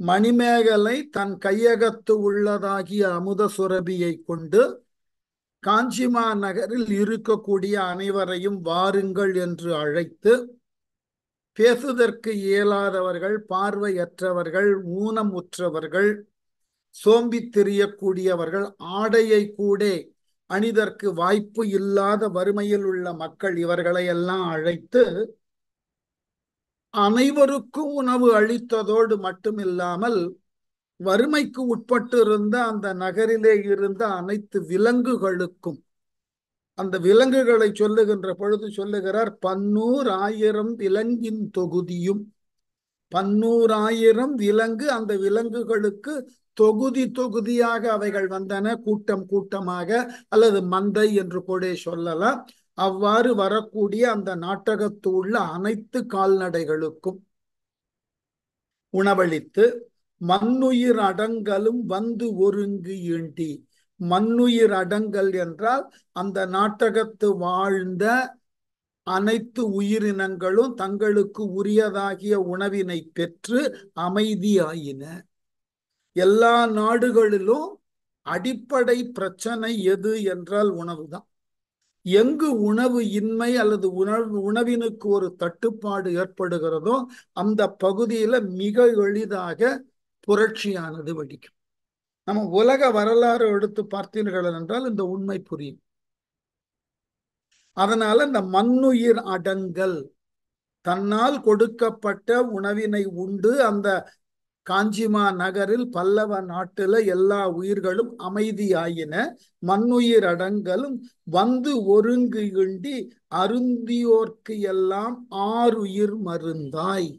மணிமேகலை தன் கையகத்து உள்ளதாகிய அமுத சுரபியை கொண்டு காஞ்சிமா நகரில் இருக்கக்கூடிய அனைவரையும் வாருங்கள் என்று அழைத்து பேசுதற்கு இயலாதவர்கள் பார்வையற்றவர்கள் ஊனமுற்றவர்கள் சோம்பி தெரியக்கூடியவர்கள் ஆடையை கூட அணிதற்கு வாய்ப்பு இல்லாத வறுமையில் உள்ள மக்கள் இவர்களை எல்லாம் அழைத்து அனைவருக்கும் உணவு அளித்ததோடு மட்டுமில்லாமல் வறுமைக்கு உட்பட்டு இருந்த அந்த நகரிலே இருந்த அனைத்து விலங்குகளுக்கும் அந்த விலங்குகளை சொல்லுகின்ற பொழுது சொல்லுகிறார் பன்னூர் ஆயிரம் விலங்கின் தொகுதியும் பன்னூறாயிரம் விலங்கு அந்த விலங்குகளுக்கு தொகுதி தொகுதியாக அவைகள் வந்தன கூட்டம் கூட்டமாக அல்லது மந்தை என்று கூட சொல்லலாம். அவ்வாறு வரக்கூடிய அந்த நாட்டகத்து உள்ள அனைத்து கால்நடைகளுக்கும் உணவளித்து மண்ணுயிர் அடங்கலும் வந்து ஒருங்கு ஈண்டி. மண்ணுயிர் அடங்கல் என்றால் அந்த நாட்டகத்து வாழ்ந்த அனைத்து உயிரினங்களும் தங்களுக்கு உரியதாகிய உணவினை பெற்று அமைதியாயின. எல்லா நாடுகளிலும் அடிப்படை பிரச்சனை எது என்றால் உணவுதான். எங்கு உணவு இன்மை அல்லது உணவு உணவினுக்கு ஒரு தட்டுப்பாடு ஏற்படுகிறதோ அந்த பகுதியில மிக எளிதாக புரட்சியானது வெடிக்கும். நம்ம உலக வரலாறு எடுத்து பார்த்தீர்கள் என்றால் இந்த உண்மை புரியும். அதனால இந்த மண்ணுயிர் அடங்கல் தன்னால் கொடுக்கப்பட்ட உணவினை உண்டு அந்த காஞ்சிமா நகரில் பல்லவ நாட்டுல எல்லா உயிர்களும் அமைதியாயின. மண்ணுயிர் அடங்கலும் வந்து ஒருங்கு இண்டி அருந்தியோர்க்கு எல்லாம் ஆறுயிர் மருந்தாய்.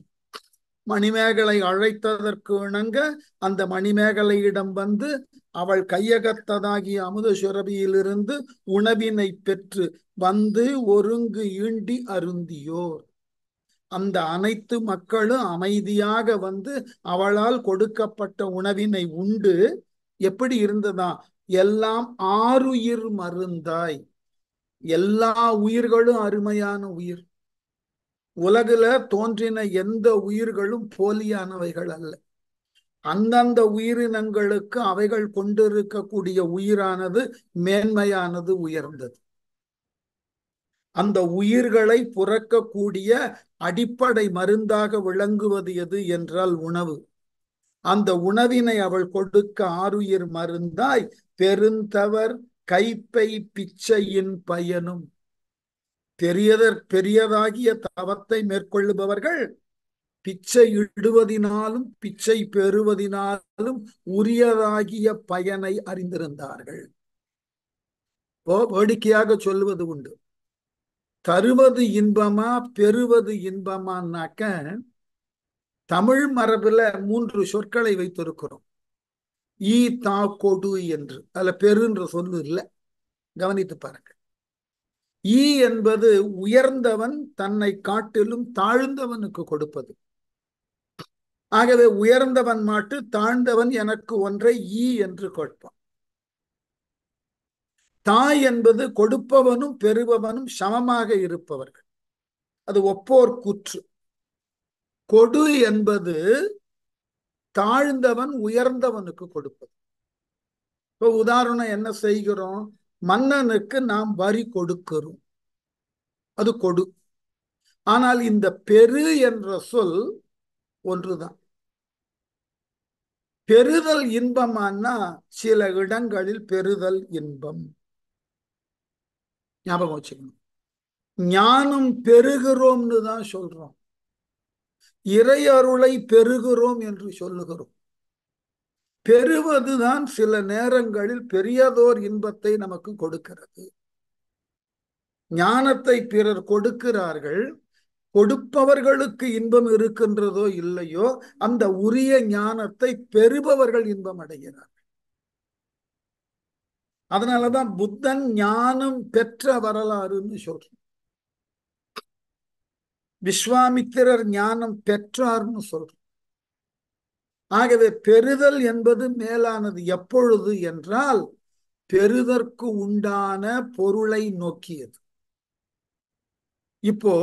மணிமேகலை அழைத்ததற்கு இணங்க அந்த மணிமேகலையிடம் வந்து அவள் கையகத்ததாகிய அமுத சுரபியிலிருந்து உணவினை பெற்று வந்து ஒருங்கு ஈண்டி அருந்தியோர். அந்த அனைத்து மக்களும் அமைதியாக வந்து அவளால் கொடுக்கப்பட்ட உணவினை உண்டு. எப்படி இருந்ததா? எல்லாம் ஆறுயிர் மருந்தாய். எல்லா உயிர்களும் அருமையான உயிர். உலகுல தோன்றின எந்த உயிர்களும் போலியானவைகள் அல்ல. அந்தந்த உயிரினங்களுக்கு அவைகள் கொண்டிருக்கக்கூடிய உயிரானது மேன்மையானது உயர்ந்தது. அந்த உயிர்களை புறக்கக்கூடிய அடிப்படை மருந்தாக விளங்குவது எது என்றால் உணவு. அந்த உணவினை அவள் கொடுக்க ஆறுயிர் மருந்தாய் பெருந்தவர் கைப்பை பிச்சையின் பயனும். பெரியதர் பெரியதாகிய தவத்தை மேற்கொள்ளுபவர்கள் பிச்சை இடுவதினாலும் பிச்சை பெறுவதினாலும் உரியதாகிய பயனை அறிந்திருந்தார்கள். வேடிக்கையாக சொல்லுவது உண்டு. தருவது இன்பமா பெறுவது இன்பமானாக்க தமிழ் மரபுல மூன்று சொற்களை வைத்திருக்கிறோம். ஈ தா கொடு என்று. அதுல பெருன்ற சொல்லு இல்லை. கவனித்து பாருங்க ஈ என்பது உயர்ந்தவன் தன்னை காட்டிலும் தாழ்ந்தவனுக்கு கொடுப்பது. ஆகவே உயர்ந்தவன் மாட்டு தாழ்ந்தவன் எனக்கு ஒன்றை ஈ என்று கொடுப்பான் தாய் என்பது கொடுப்பவனும் பெறுபவனும் சமமாக இருப்பவர்கள். அது ஒப்போர் கூற்று. கொடு என்பது தாழ்ந்தவன் உயர்ந்தவனுக்கு கொடுப்பது. இப்போ உதாரணம் என்ன செய்கிறோம்? மன்னனுக்கு நாம் வரி கொடுக்கிறோம். அது கொடு. ஆனால் இந்த பெரு என்ற சொல் ஒன்றுதான். பெறுதல் இன்பமானா சில இடங்களில் பெறுதல் இன்பம். ஞாபகம் வச்சுக்கணும். ஞானம் பெறுகிறோம்னு தான் சொல்றோம். இறையருளை பெறுகிறோம் என்று சொல்லுகிறோம். பெறுவதுதான் சில நேரங்களில் பெரியதோர் இன்பத்தை நமக்கு கொடுக்கிறது. ஞானத்தை பிறர் கொடுக்கிறார்கள். கொடுப்பவர்களுக்கு இன்பம் இருக்கின்றதோ இல்லையோ அந்த உரிய ஞானத்தை பெறுபவர்கள் இன்பம் அடைகிறார்கள். அதனாலதான் புத்தன் ஞானம் பெற்ற வரலாறுன்னு சொல்றோம் விஸ்வாமித்திரர் ஞானம் பெற்றார்னு சொல்றோம் ஆகவே பெறுதல் என்பது மேலானது எப்பொழுது என்றால் பெறுதற்கு உண்டான பொருளை நோக்கியது. இப்போ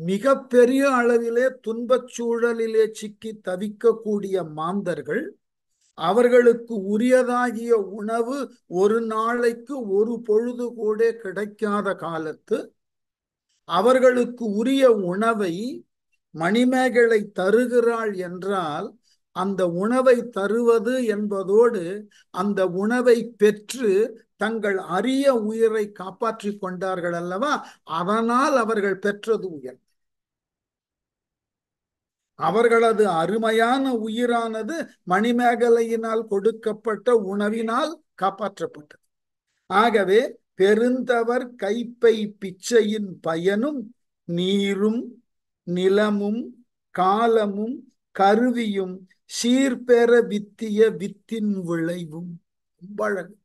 மிக பெரிய அளவிலே துன்பச் சூழலிலே சிக்கி தவிக்கக்கூடிய மாந்தர்கள் அவர்களுக்கு உரியதாகிய உணவு ஒரு நாளைக்கு ஒரு பொழுது கூட கிடைக்காத காலத்து அவர்களுக்கு உரிய உணவை மணிமேகலை தருகிறாள் என்றால் அந்த உணவை தருவது என்பதோடு அந்த உணவை பெற்று தங்கள் அரிய உயிரை காப்பாற்றிக் கொண்டார்கள் அல்லவா? அதனால் அவர்கள் பெற்றது உயர். அவர்களது அருமையான உயிரானது மணிமேகலையினால் கொடுக்கப்பட்ட உணவினால் காப்பாற்றப்பட்டது. ஆகவே பெருந்தவர் கைப்பை பிச்சையின் பயனும் நீரும் நிலமும் காலமும் கருவியும் சீர்பெற வித்திய வித்தின் விளைவும். அழகு.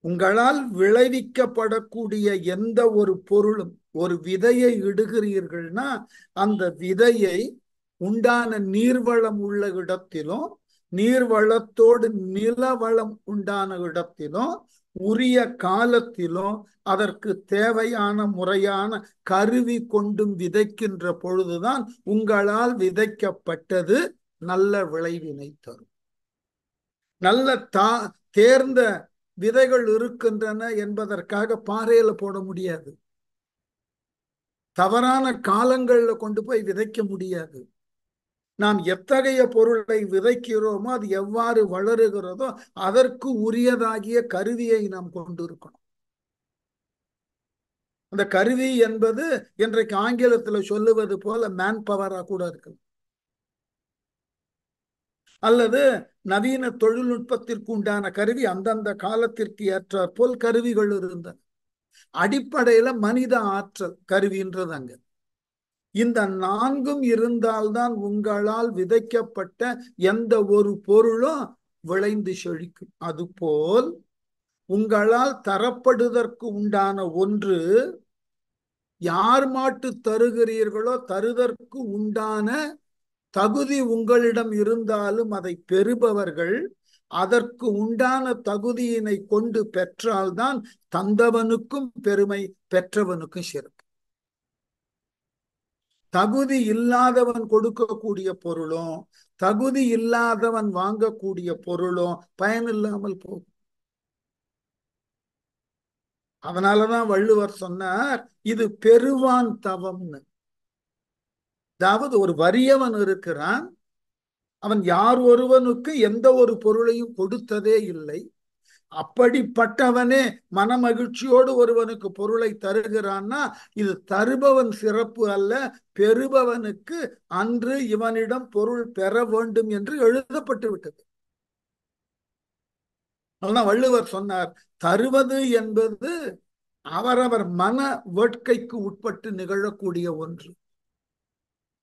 உங்களால் விளைவிக்கப்படக்கூடிய எந்த ஒரு பொருளும் ஒரு விதையை இடுகிறீர்கள்னா அந்த விதையை உண்டான நீர்வளம் உள்ள இடத்திலும் நீர்வளத்தோடு நிலவளம் உண்டான இடத்திலும் உரிய காலத்திலும் அதற்கு தேவையான முறையான கருவி கொண்டும் விதைக்கின்ற பொழுதுதான் உங்களால் விதைக்கப்பட்டது நல்ல விளைவினை தரும். நல்ல தா தேர்ந்த விதைகள் இருக்கின்றன என்பதற்காக பாறையில போட முடியாது. தவறான காலங்கள்ல கொண்டு போய் விதைக்க முடியாது. நாம் எத்தகைய பொருளை விதைக்கிறோமோ அது எவ்வாறு வளருகிறதோ அதற்கு உரியதாகிய கருவியை நாம் கொண்டிருக்கணும். அந்த கருவி என்பது இன்றைக்கு ஆங்கிலத்துல சொல்லுவது போல மேன் பவரா கூட இருக்கு அல்லது நவீன தொழில்நுட்பத்திற்கு உண்டான கருவி அந்தந்த காலத்திற்கு ஏற்ற கருவிகள் இருந்தன. அடிப்படையில மனித ஆற்றல் கருவின்றது அங்க. இந்த நான்கும் இருந்தால்தான் உங்களால் விதைக்கப்பட்ட எந்த ஒரு பொருளும் விளைந்து செழிக்கும். அதுபோல் உங்களால் தரப்படுவதற்கு உண்டான ஒன்று யார் மாட்டு தருகிறீர்களோ தருதற்கு உண்டான தகுதி உங்களிடம் இருந்தாலும் அதை பெறுபவர்கள் அதற்கு உண்டான தகுதியினை கொண்டு பெற்றால்தான் தந்தவனுக்கும் பெருமை பெற்றவனுக்கும் சிறப்பு. தகுதி இல்லாதவன் கொடுக்கக்கூடிய பொருளும் தகுதி இல்லாதவன் வாங்கக்கூடிய பொருளும் பயனில்லாமல் போகும். அதனாலதான் வள்ளுவர் சொன்னார் இது பெருவான் தவம்னு. அதாவது ஒரு வறியவன் இருக்கிறான் அவன் யார் ஒருவனுக்கு எந்த ஒரு பொருளையும் கொடுத்ததே இல்லை. அப்படிப்பட்டவனே மனமகிழ்ச்சியோடு ஒருவனுக்கு பொருளை தருகிறான்னா இது தருபவன் சிறப்பு அல்ல பெறுபவனுக்கு அன்று இவனிடம் பொருள் பெற வேண்டும் என்று எழுதப்பட்டு விட்டது. அதனால் வள்ளுவர் சொன்னார் தருவது என்பது அவரவர் மன வேட்கைக்கு உட்பட்டு நிகழக்கூடிய ஒன்று.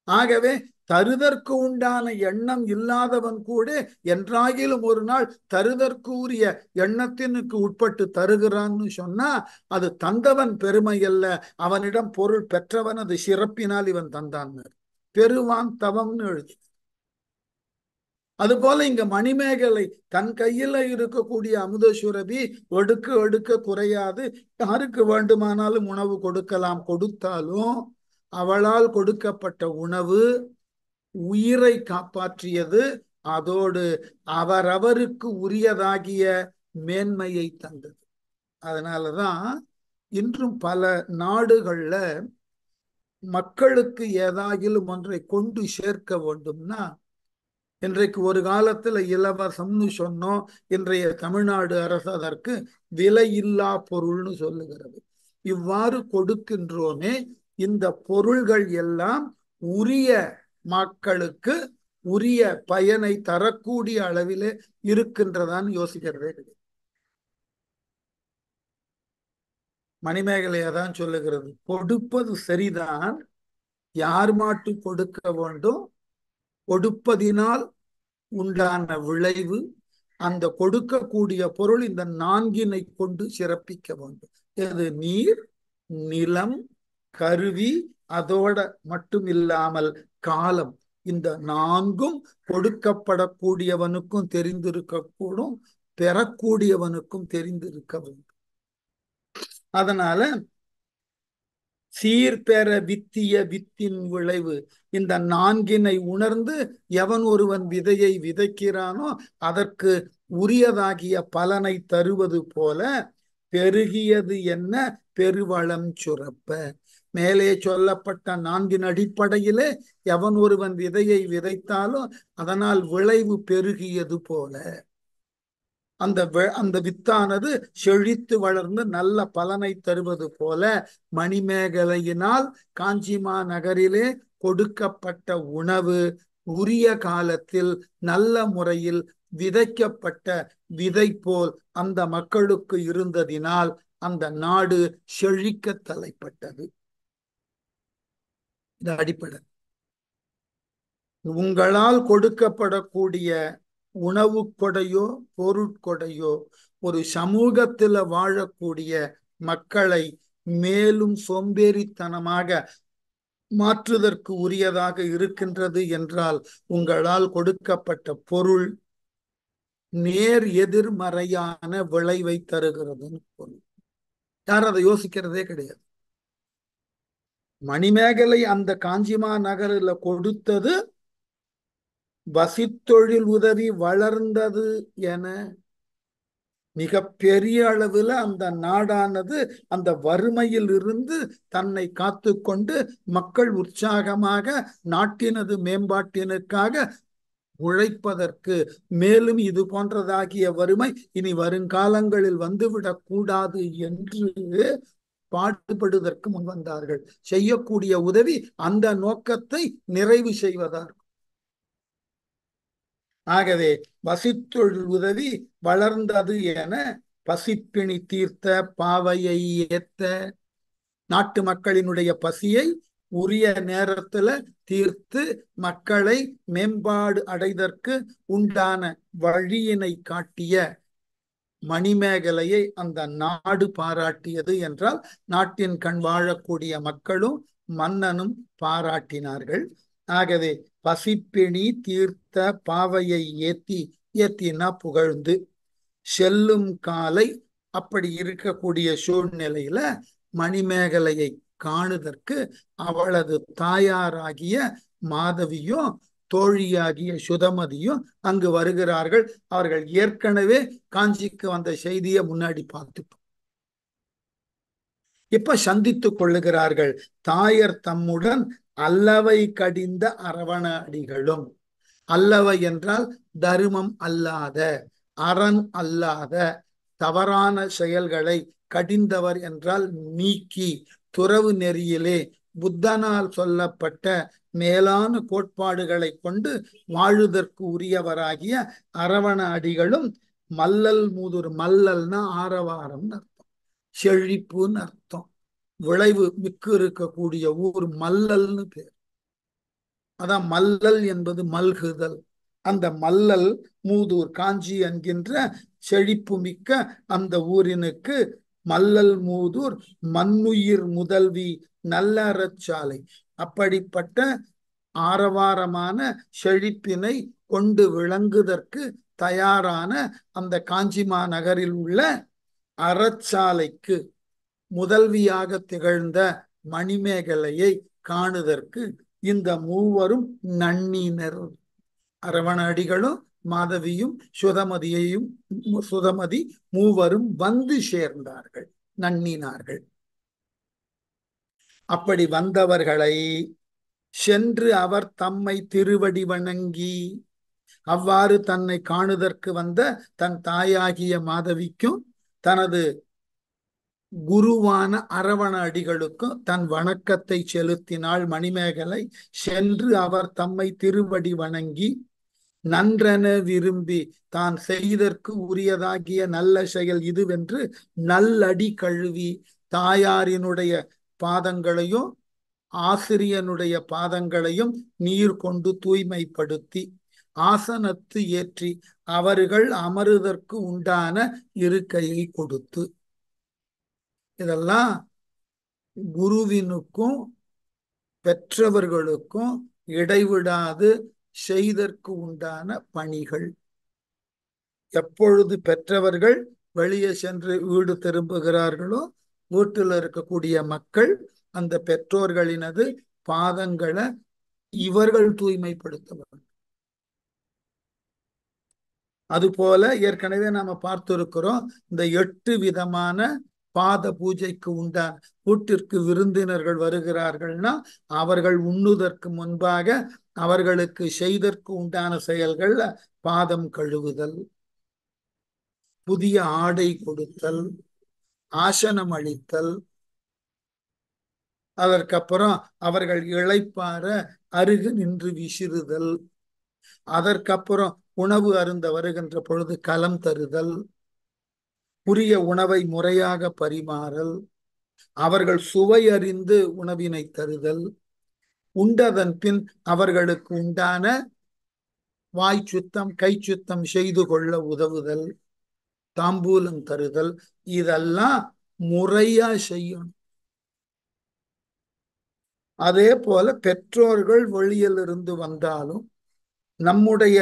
ஆகவே தருதற்கு உண்டான எண்ணம் இல்லாதவன் கூட என்றாகிலும் ஒரு நாள் தருதற்கு உரிய எண்ணத்தினுக்கு உட்பட்டு தருகிறான்னு சொன்னா அது தந்தவன் பெருமை அல்ல. அவனிடம் பொருள் பெற்றவனது சிறப்பினால் இவன் தந்தான். பெருவான் தவம்னு எழுதி. அதுபோல இங்க மணிமேகலை தன் கையில இருக்கக்கூடிய அமுத சுரபி எடுக்க எடுக்க குறையாது. யாருக்கு வேண்டுமானாலும் உணவு கொடுக்கலாம். கொடுத்தாலும் அவளால் கொடுக்கப்பட்ட உணவு உயிரை காப்பாற்றியது அதோடு அவரவருக்கு உரியதாகிய மேன்மையை தந்தது. அதனாலதான் இன்றும் பல நாடுகள்ல மக்களுக்கு ஏதாகிலும் ஒன்றை கொண்டு சேர்க்க வேண்டும்னா இன்றைக்கு ஒரு காலத்துல இலவசம்னு சொன்னோம் இன்றைய தமிழ்நாடு அரசு அதற்கு விலையில்லா பொருள்னு சொல்லுகிறது. இவ்வாறு கொடுக்கின்றோமே இந்த பொருள்கள் எல்லாம் உரிய மக்களுக்கு உரிய பயனை தரக்கூடிய அளவிலே இருக்கின்றதான்னு யோசிக்கிறதே கிடையாது மணிமேகலையா தான் சொல்லுகிறது கொடுப்பது சரிதான் யார் மாட்டு கொடுக்க வேண்டும்? கொடுப்பதினால் உண்டான விளைவு அந்த கொடுக்கக்கூடிய பொருள் இந்த நான்கினை கொண்டு சிறப்பிக்க வேண்டும். இது நீர் நிலம் கருவி அதோட மட்டும் இல்லாமல் காலம். இந்த நான்கும் கொடுக்கப்படக்கூடியவனுக்கும் தெரிந்திருக்கக்கூடும் பெறக்கூடியவனுக்கும் தெரிந்திருக்க வேண்டும். அதனால சீர்பெற வித்திய வித்தின் விளைவு. இந்த நான்கினை உணர்ந்து எவன் ஒருவன் விதையை விதைக்கிறானோ அதற்கு உரியதாகிய பலனை தருவது போல பெருகியது என்ன? பெருவளம் சுரப்ப. மேலே சொல்லப்பட்ட நான்கின் அடிப்படையிலே எவன் ஒருவன் விதையை விதைத்தாலும் அதனால் விளைவு பெருகியது போல. அந்த அந்த வித்தானது செழித்து வளர்ந்து நல்ல பலனை தருவது போல மணிமேகலையினால் காஞ்சிமா நகரிலே கொடுக்கப்பட்ட உணவு உரிய காலத்தில் நல்ல முறையில் விதைக்கப்பட்ட விதை போல் அந்த மக்களுக்கு இருந்ததினால் அந்த நாடு செழிக்க தலைப்பட்டது. இது அடிப்படை. உங்களால் கொடுக்கப்படக்கூடிய உணவு கொடையோ பொருட்கொடையோ ஒரு சமூகத்துல வாழக்கூடிய மக்களை மேலும் சோம்பேறித்தனமாக மாற்றுதற்கு உரியதாக இருக்கின்றது என்றால் உங்களால் கொடுக்கப்பட்ட பொருள் நேர் எதிர்மறையான விளைவை தருகிறதுன்னு பொருள். யார் அதை யோசிக்கிறதே கிடையாது. மணிமேகலை அந்த காஞ்சிமா நகரில் கொடுத்தது வசித்தொழில் உதவி வளர்ந்தது என மிக பெரிய அளவில் அந்த நாடானது அந்த வறுமையில் இருந்து தன்னை காத்து கொண்டு மக்கள் உற்சாகமாக நாட்டினது மேம்பாட்டினுக்காக உழைப்பதற்கு. மேலும் இது போன்றதாகிய வறுமை இனி வருங்காலங்களில் வந்துவிடக் கூடாது என்று பாடுபடுவதற்கு முன் வந்தார்கள். செய்யக்கூடிய உதவி அந்த நோக்கத்தை நிறைவு செய்வதாகும் ஆகவே வசித்தொழில் உதவி வளர்ந்தது என பசிப்பிணி தீர்த்த பாவையை ஏத்த நாட்டு மக்களினுடைய பசியை உரிய நேரத்துல தீர்த்து மக்களை மேம்பாடு அடைதற்கு உண்டான வழியினை காட்டிய மணிமேகலையை அந்த நாடு பாராட்டியது என்றால் நாட்டின் கண் வாழக்கூடிய மக்களும் மன்னனும் பாராட்டினார்கள். ஆகவே பசிப்பிணி தீர்த்த பாவையை ஏத்தி ஏத்தினா புகழ்ந்து. செல்லும் காலை அப்படி இருக்கக்கூடிய சூழ்நிலையில மணிமேகலையை காணுதற்கு அவளது தாயாராகிய மாதவியும் தோழியாகிய சுதமதியும் அங்கு வருகிறார்கள். அவர்கள் ஏற்கனவே காஞ்சிக்கு வந்த செய்தியை முன்னாடி பார்த்துப்போம். இப்ப சந்தித்துக் கொள்ளுகிறார்கள். தாயர் தம்முடன் அல்லவை கடிந்த அரவண அடிகளும். அல்லவை என்றால் தருமம் அல்லாத அரண் அல்லாத தவறான செயல்களை கடிந்தவர் என்றால் நீக்கி துறவு நெறியிலே புத்தனால் சொல்லப்பட்ட மேலான கோட்பாடுகளை கொண்டு வாழுதற்கு உரியவராகிய அரவண அடிகளும் மல்லல் மூதுர் மல்லல்னா ஆரவாரம்னு அர்த்தம். செழிப்புன்னு அர்த்தம். விளைவு மிக்கு இருக்கக்கூடிய ஊர் மல்லல்னு பேர். அதான் மல்லல் என்பது மல்குதல். அந்த மல்லல் மூதூர் காஞ்சி என்கின்ற செழிப்பு மிக்க அந்த ஊரினுக்கு மல்லல் மூதூர் மண்ணுயிர் முதல்வி நல்லறச்சாலை அப்படிப்பட்ட ஆரவாரமான செழிப்பினை கொண்டு விளங்குதற்கு தயாரான அந்த காஞ்சிமா நகரில் உள்ள அறச்சாலைக்கு முதல்வியாக திகழ்ந்த மணிமேகலையை காணுதற்கு இந்த மூவரும் நன்னினர். அரவண அடிகளும் மாதவியும் சுதமதியையும் சுதமதி மூவரும் வந்து சேர்ந்தார்கள் நன்னினார்கள். அப்படி வந்தவர்களை சென்று அவர் தம்மை திருவடி வணங்கி அவ்வாறு தன்னை காணுதற்கு வந்த தன் தாயாகிய மாதவிக்கும் தனது குருவான அரவண அடிகளுக்கும் தன் வணக்கத்தை செலுத்தினாள் மணிமேகலை. சென்று அவர் தம்மை திருவடி வணங்கி நன்றென விரும்பி தான் செய்தற்கு உரியதாகிய நல்ல செயல் இதுவென்று நல்லடி கழுவி தாயாரினுடைய பாதங்களையும் ஆசிரியனுடைய பாதங்களையும் நீர் கொண்டு தூய்மைப்படுத்தி ஆசனத்து ஏற்றி அவர்கள் அமருதற்கு உண்டான இருக்கையை கொடுத்து. இதெல்லாம் குருவினுக்கும் பெற்றவர்களுக்கும் இடைவிடாது செய்தற்கு உண்டான பணிகள். எப்பொழுது பெற்றவர்கள் வெளியே சென்று வீடு திரும்புகிறார்களோ வீட்டில் இருக்கக்கூடிய மக்கள் அந்த பெற்றோர்களினது பாதங்களை இவர்கள் தூய்மைப்படுத்த வேண்டும் அதுபோல ஏற்கனவே நாம பார்த்திருக்கிறோம் இந்த எட்டு விதமான பாத பூஜைக்கு உண்டான கூட்டிற்கு விருந்தினர்கள் வருகிறார்கள்னா அவர்கள் உண்ணுதற்கு முன்பாக அவர்களுக்கு செய்தற்கு உண்டான செயல்கள் பாதம் கழுவுதல் புதிய ஆடை கொடுத்தல் ஆசனம் அளித்தல் அதற்கப்புறம் அவர்கள் இழைப்பார அருகு நின்று விசிறுதல் அதற்கப்புறம் உணவு அருந்த வருகின்ற பொழுது கலம் தருதல் உரிய உணவை முறையாக பரிமாறல் அவர்கள் சுவையறிந்து உணவினை தருதல் உண்டதன் பின் அவர்களுக்கு உண்டான வாய் சுத்தம் கை சுத்தம் செய்து கொள்ள உதவுதல் தாம்பூலம் தருதல் இதெல்லாம் முறையா செய்யணும். அதே போல பெற்றோர்கள் வெளியிலிருந்து வந்தாலும் நம்முடைய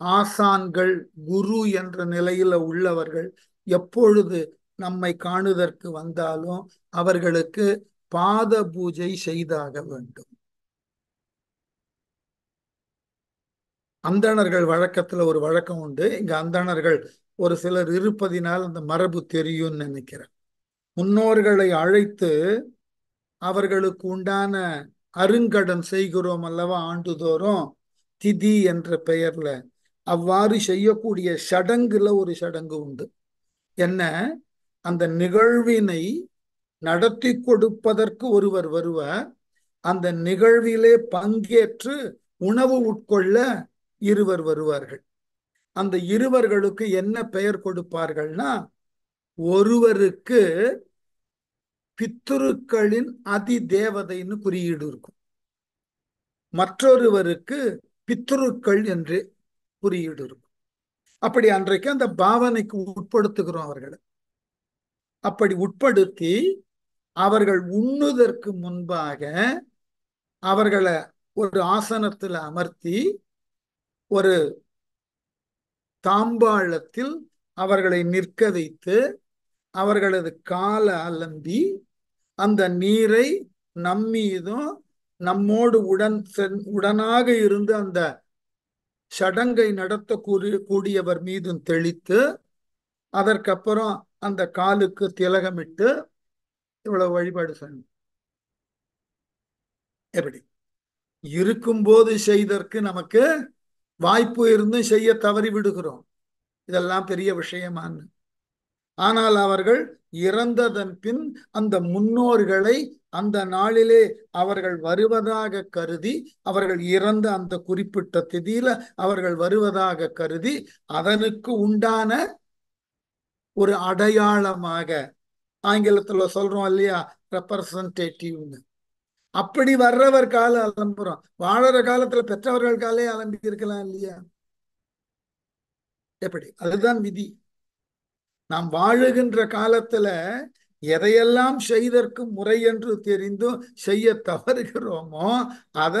ஆசான்கள் குரு என்ற நிலையில உள்ளவர்கள் எப்பொழுது நம்மை காணுதற்கு வந்தாலும் அவர்களுக்கு பாத பூஜை செய்தாக வேண்டும். அந்தணர்கள் வழக்கத்துல ஒரு வழக்கம் உண்டு. இங்க அந்தணர்கள் ஒரு சிலர் இருப்பதினால் அந்த மரபு தெரியும்னு நினைக்கிறேன். முன்னோர்களை அழைத்து அவர்களுக்கு உண்டான அருங்கடன் செய்கிறோம் அல்லவா ஆண்டுதோறும்? திதி என்ற பெயர்ல. அவ்வாறு செய்யக்கூடிய சடங்குல ஒரு சடங்கு உண்டு. என்ன? அந்த நிகழ்வினை நடத்தி கொடுப்பதற்கு ஒருவர் வருவார். அந்த நிகழ்விலே பங்கேற்று உணவு உட்கொள்ள இருவர் வருவார்கள். அந்த இருவர்களுக்கு என்ன பெயர் கொடுப்பார்கள்னா ஒருவருக்கு பித்துருக்களின் அதி தேவதைன்னு குறியீடு இருக்கும். மற்றொருவருக்கு பித்துருக்கள் என்று குறியீடு இருக்கும். அப்படி அன்றைக்கு அந்த பாவனைக்கு உட்படுத்துகிறோம் அவர்களை. அப்படி உட்படுத்தி அவர்கள் உண்ணுதற்கு முன்பாக அவர்களை ஒரு ஆசனத்தில் அமர்த்தி ஒரு தாம்பாளத்தில் அவர்களை நிற்க வைத்து அவர்களது கால அலம்பி அந்த நீரை நம்மீதும் நம்மோடு உடன் சென் உடனாக இருந்து அந்த சடங்கை நடத்த கூடியவர் மீதும் தெளித்து அதற்கப்புறம் அந்த காலுக்கு திலகமிட்டு இவ்வளவு வழிபாடு செய்யணும். எப்படி? இருக்கும்போது செய்தற்கு நமக்கு வாய்ப்பு இருந்தும் செய்ய தவறி விடுகிறோம். இதெல்லாம் பெரிய விஷயமான்னு. ஆனால் அவர்கள் இறந்ததன் பின் அந்த முன்னோர்களை அந்த நாளிலே அவர்கள் வருவதாக கருதி அவர்கள் இறந்த அந்த குறிப்பிட்ட திதியில அவர்கள் வருவதாக கருதி அதனுக்கு உண்டான ஒரு அடையாளமாக ஆங்கிலத்துல சொல்றோம் இல்லையா? ரெப்ரசன்டேட்டிவ்னு அப்படி வர்றவர் கால அலம்புறோம். வாழற காலத்துல பெற்றவர்கள் காலே அலம்பி இருக்கலாம் இல்லையா? எப்படி? அதுதான் விதி. நாம் வாழுகின்ற காலத்துல எதையெல்லாம் செய்தற்கு முறை என்று தெரிந்தும் செய்ய தவறுகிறோமோ அத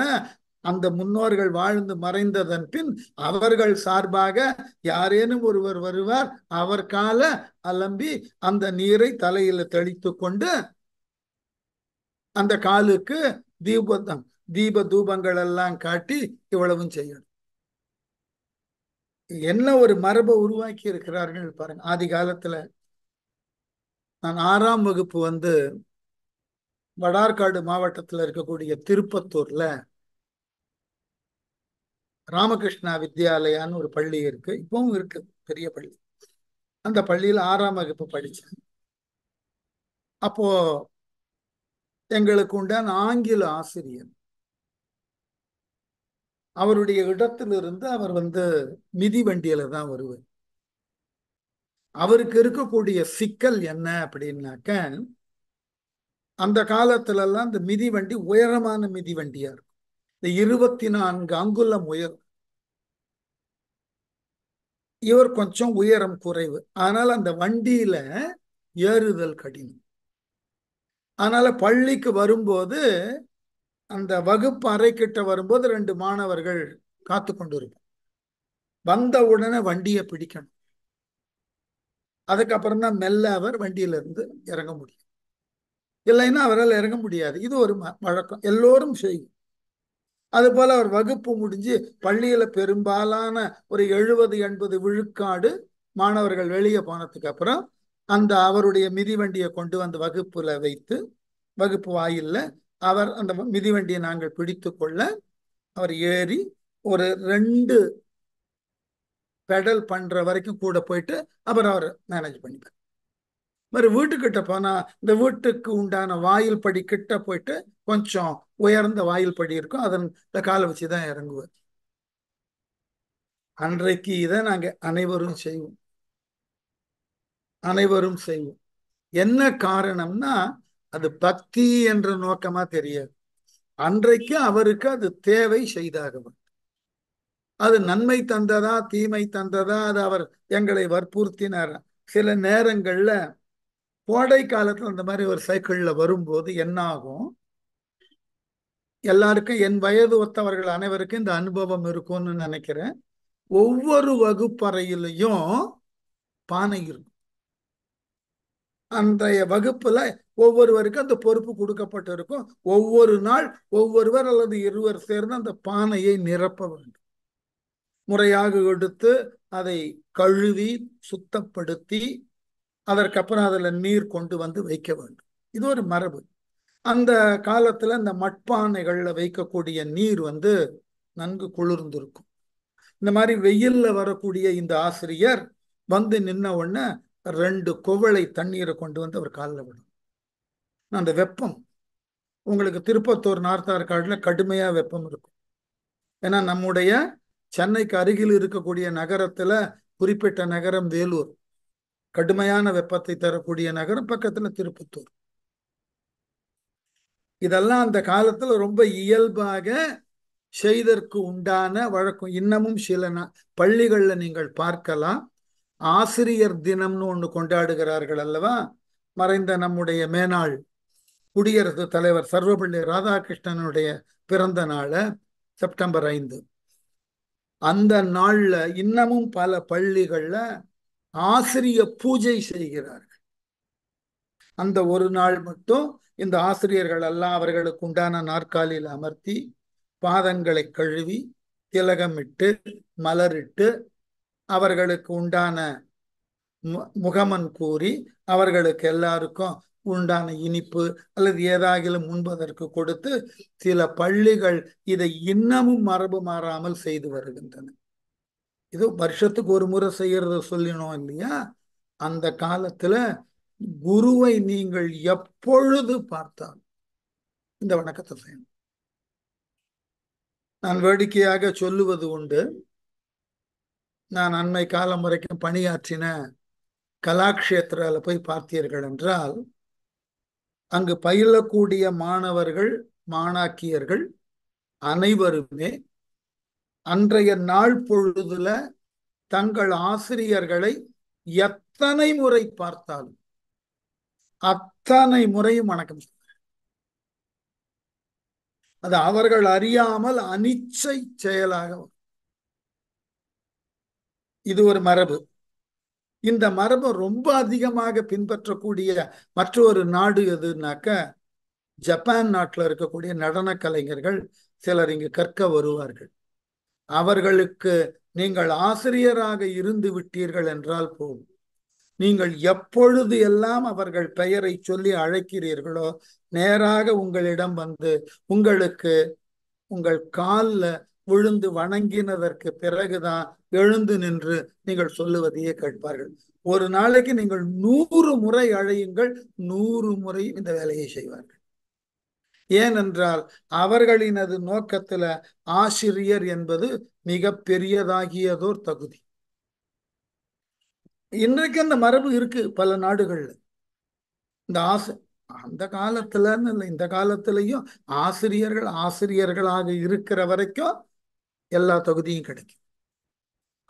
அந்த முன்னோர்கள் வாழ்ந்து மறைந்ததன் பின் அவர்கள் சார்பாக யாரேனும் ஒருவர் வருவார் அவர் கால அலம்பி அந்த நீரை தலையில தெளித்து கொண்டு அந்த காலுக்கு தீபம் தீப தூபங்கள் எல்லாம் காட்டி இவ்வளவும் செய்யணும். என்ன ஒரு மரபை உருவாக்கி இருக்கிறார்கள் பாருங்க. ஆதி காலத்துல நான் ஆறாம் வகுப்பு வந்து வடார்காடு மாவட்டத்துல இருக்கக்கூடிய திருப்பத்தூர்ல ராமகிருஷ்ணா வித்யாலயான்னு ஒரு பள்ளி இருக்கு. இப்பவும் இருக்கு. பெரிய பள்ளி. அந்த பள்ளியில ஆறாம் வகுப்பு படிச்சேன். அப்போ எங்களுக்கு உண்டான ஆங்கில ஆசிரியர் அவருடைய இடத்திலிருந்து அவர் வந்து மிதி வண்டியில தான் வருவார். அவருக்கு இருக்கக்கூடிய சிக்கல் என்ன அப்படின்னாக்க அந்த காலத்துல எல்லாம் இந்த மிதி வண்டி உயரமான மிதி வண்டியா இருக்கும். இந்த இருபத்தி நான்கு அங்குலம் உயரம் இவர் கொஞ்சம் உயரம் குறைவு. ஆனால் அந்த வண்டியில ஏறுதல் கடினம். அதனால பள்ளிக்கு வரும்போது அந்த வகுப்பு அறை கிட்ட வரும்போது ரெண்டு மாணவர்கள் காத்து கொண்டு வந்த உடனே வண்டியை பிடிக்கணும். அதுக்கப்புறம் தான் மெல்ல அவர் வண்டியில இருந்து இறங்க முடியும். இல்லைன்னா அவரால் இறங்க முடியாது. இது ஒரு வழக்கம். எல்லோரும் செய்யும். அது போல அவர் வகுப்பு முடிஞ்சு பள்ளியில பெரும்பாலான ஒரு எழுபது எண்பது விழுக்காடு மாணவர்கள் வெளியே போனதுக்கு அப்புறம் அந்த அவருடைய மிதிவண்டியை கொண்டு வந்து வகுப்புல வைத்து வகுப்பு வாயில்ல அவர் அந்த மிதிவண்டியை நாங்கள் பிடித்து கொள்ள அவர் ஏறி ஒரு ரெண்டு பெடல் பண்ற வரைக்கும் கூட போயிட்டு அப்புறம் அவர் மேனேஜ் பண்ணிப்பார். மாதிரி வீட்டுக்கிட்ட போனா இந்த வீட்டுக்கு உண்டான வாயில் படி கிட்ட போயிட்டு கொஞ்சம் உயர்ந்த வாயில் படி இருக்கும் அதன் காலை வச்சுதான் இறங்குவார். அன்றைக்கு இதை நாங்க அனைவரும் செய்வோம். அனைவரும் செய்வோம். என்ன காரணம்னா அது பக்தி என்ற நோக்கமா தெரியாது. அன்றைக்கு அவருக்கு அது தேவை செய்தாக அது நன்மை தந்ததா தீமை தந்ததா அது அவர் எங்களை வற்புறுத்தினார். சில நேரங்கள்ல கோடை காலத்துல அந்த மாதிரி ஒரு சைக்கிள்ல வரும்போது என்ன ஆகும் எல்லாருக்கும் என் வயது ஒத்தவர்கள் அனைவருக்கும் இந்த அனுபவம் இருக்கும்னு நினைக்கிறேன். ஒவ்வொரு வகுப்பறையிலையும் பானை இருக்கும். அன்றைய வகுப்புல ஒவ்வொருவருக்கும் அந்த பொறுப்பு கொடுக்கப்பட்டிருக்கும். ஒவ்வொரு நாள் ஒவ்வொருவர் அல்லது இருவர் சேர்ந்து அந்த பானையை நிரப்ப வேண்டும். முறையாக எடுத்து அதை கழுவி சுத்தப்படுத்தி அதற்கப்புறம் அதில் நீர் கொண்டு வந்து வைக்க வேண்டும். இது ஒரு மரபு. அந்த காலத்துல இந்த மட்பானைகளில் வைக்கக்கூடிய நீர் வந்து நன்கு குளிர்ந்திருக்கும். இந்த மாதிரி வெயில்ல வரக்கூடிய இந்த ஆசிரியர் வந்து நின்ன உடனே ரெண்டு குவளை தண்ணீரை கொண்டு வந்து அவர் காலில் விடும். அந்த வெப்பம் உங்களுக்கு திருப்பத்தூர் நார்த் ஆற்காடுல கடுமையாக வெப்பம் இருக்கும். ஏன்னா நம்முடைய சென்னைக்கு அருகில் இருக்கக்கூடிய நகரத்தில் குறிப்பிட்ட நகரம் வேலூர். கடுமையான வெப்பத்தை தரக்கூடிய நகரம் பக்கத்தில் திருப்பத்தூர். இதெல்லாம் அந்த காலத்தில் ரொம்ப இயல்பாக செய்தற்கு உண்டான வழக்கம். இன்னமும் சில பள்ளிகளில் நீங்கள் பார்க்கலாம். ஆசிரியர் தினம்னு ஒன்று கொண்டாடுகிறார்கள் அல்லவா? மறைந்த நம்முடைய மேனாள் குடியரசு தலைவர் சர்வபள்ளி ராதாகிருஷ்ணனுடைய பிறந்த நாள செப்டம்பர் ஐந்து. அந்த நாள்ல இன்னமும் பல பள்ளிகள்ல ஆசிரிய பூஜை செய்கிறார்கள். அந்த ஒரு நாள் மட்டும் இந்த ஆசிரியர்கள் எல்லாம் அவர்களுக்கு உண்டான நாற்காலியில் அமர்த்தி பாதங்களை கழுவி திலகமிட்டு மலரிட்டு அவர்களுக்கு உண்டான முகமன் கூறி அவர்களுக்கு எல்லாருக்கும் உண்டான இனிப்பு அல்லது ஏதாகிலும் முன்பதற்கு கொடுத்து சில பள்ளிகள் இதை இன்னமும் மரபு மாறாமல் செய்து வருகின்றன. இது வருஷத்துக்கு ஒரு முறை செய்யறத சொல்லினோம் இல்லையா? அந்த காலத்துல குருவை நீங்கள் எப்பொழுது பார்த்தால் இந்த வணக்கத்தை செய்யணும். நான் வேடிக்கையாக சொல்லுவது உண்டு. நான் அண்மை காலம் வரைக்கும் பணியாற்றின கலாக்ஷேத்திரால போய் பார்த்தீர்கள் என்றால் அங்கு பயிலக்கூடிய மாணவர்கள் மாணாக்கியர்கள் அனைவருமே அன்றைய நாள் பொழுதுல தங்கள் ஆசிரியர்களை எத்தனை முறை பார்த்தாலும் அத்தனை முறையும் வணக்கம் அது அவர்கள் அறியாமல் அனிச்சை செயலாக வரும் இது ஒரு மரபு. இந்த மரபை ரொம்ப அதிகமாக பின்பற்றக்கூடிய மற்றொரு நாடு எதுனாக்க ஜப்பான் நாட்டில் இருக்கக்கூடிய நடன கலைஞர்கள் சிலர் இங்கு கற்க வருவார்கள். அவர்களுக்கு நீங்கள் ஆசிரியராக இருந்து விட்டீர்கள் என்றால் போதும். நீங்கள் எப்பொழுது எல்லாம் அவர்கள் பெயரை சொல்லி அழைக்கிறீர்களோ நேராக உங்களிடம் வந்து உங்களுக்கு உங்கள் காலில் விழுந்து வணங்கினதற்கு பிறகுதான் எழுந்து நின்று நீங்கள் சொல்லுவதையே கேட்பார்கள். ஒரு நாளைக்கு நீங்கள் நூறு முறை அழையுங்கள் நூறு முறை இந்த வேலையை செய்வார்கள். ஏனென்றால் அவர்களினது நோக்கத்துல ஆசிரியர் என்பது மிக பெரியதாகியதோர் தகுதி. இன்றைக்கு அந்த மரபு இருக்கு பல நாடுகள்ல. இந்த ஆசை அந்த காலத்துலன்னு இல்லை இந்த காலத்திலையும் ஆசிரியர்கள் ஆசிரியர்களாக இருக்கிற வரைக்கும் எல்லா தகுதியும் கிடைக்கும்.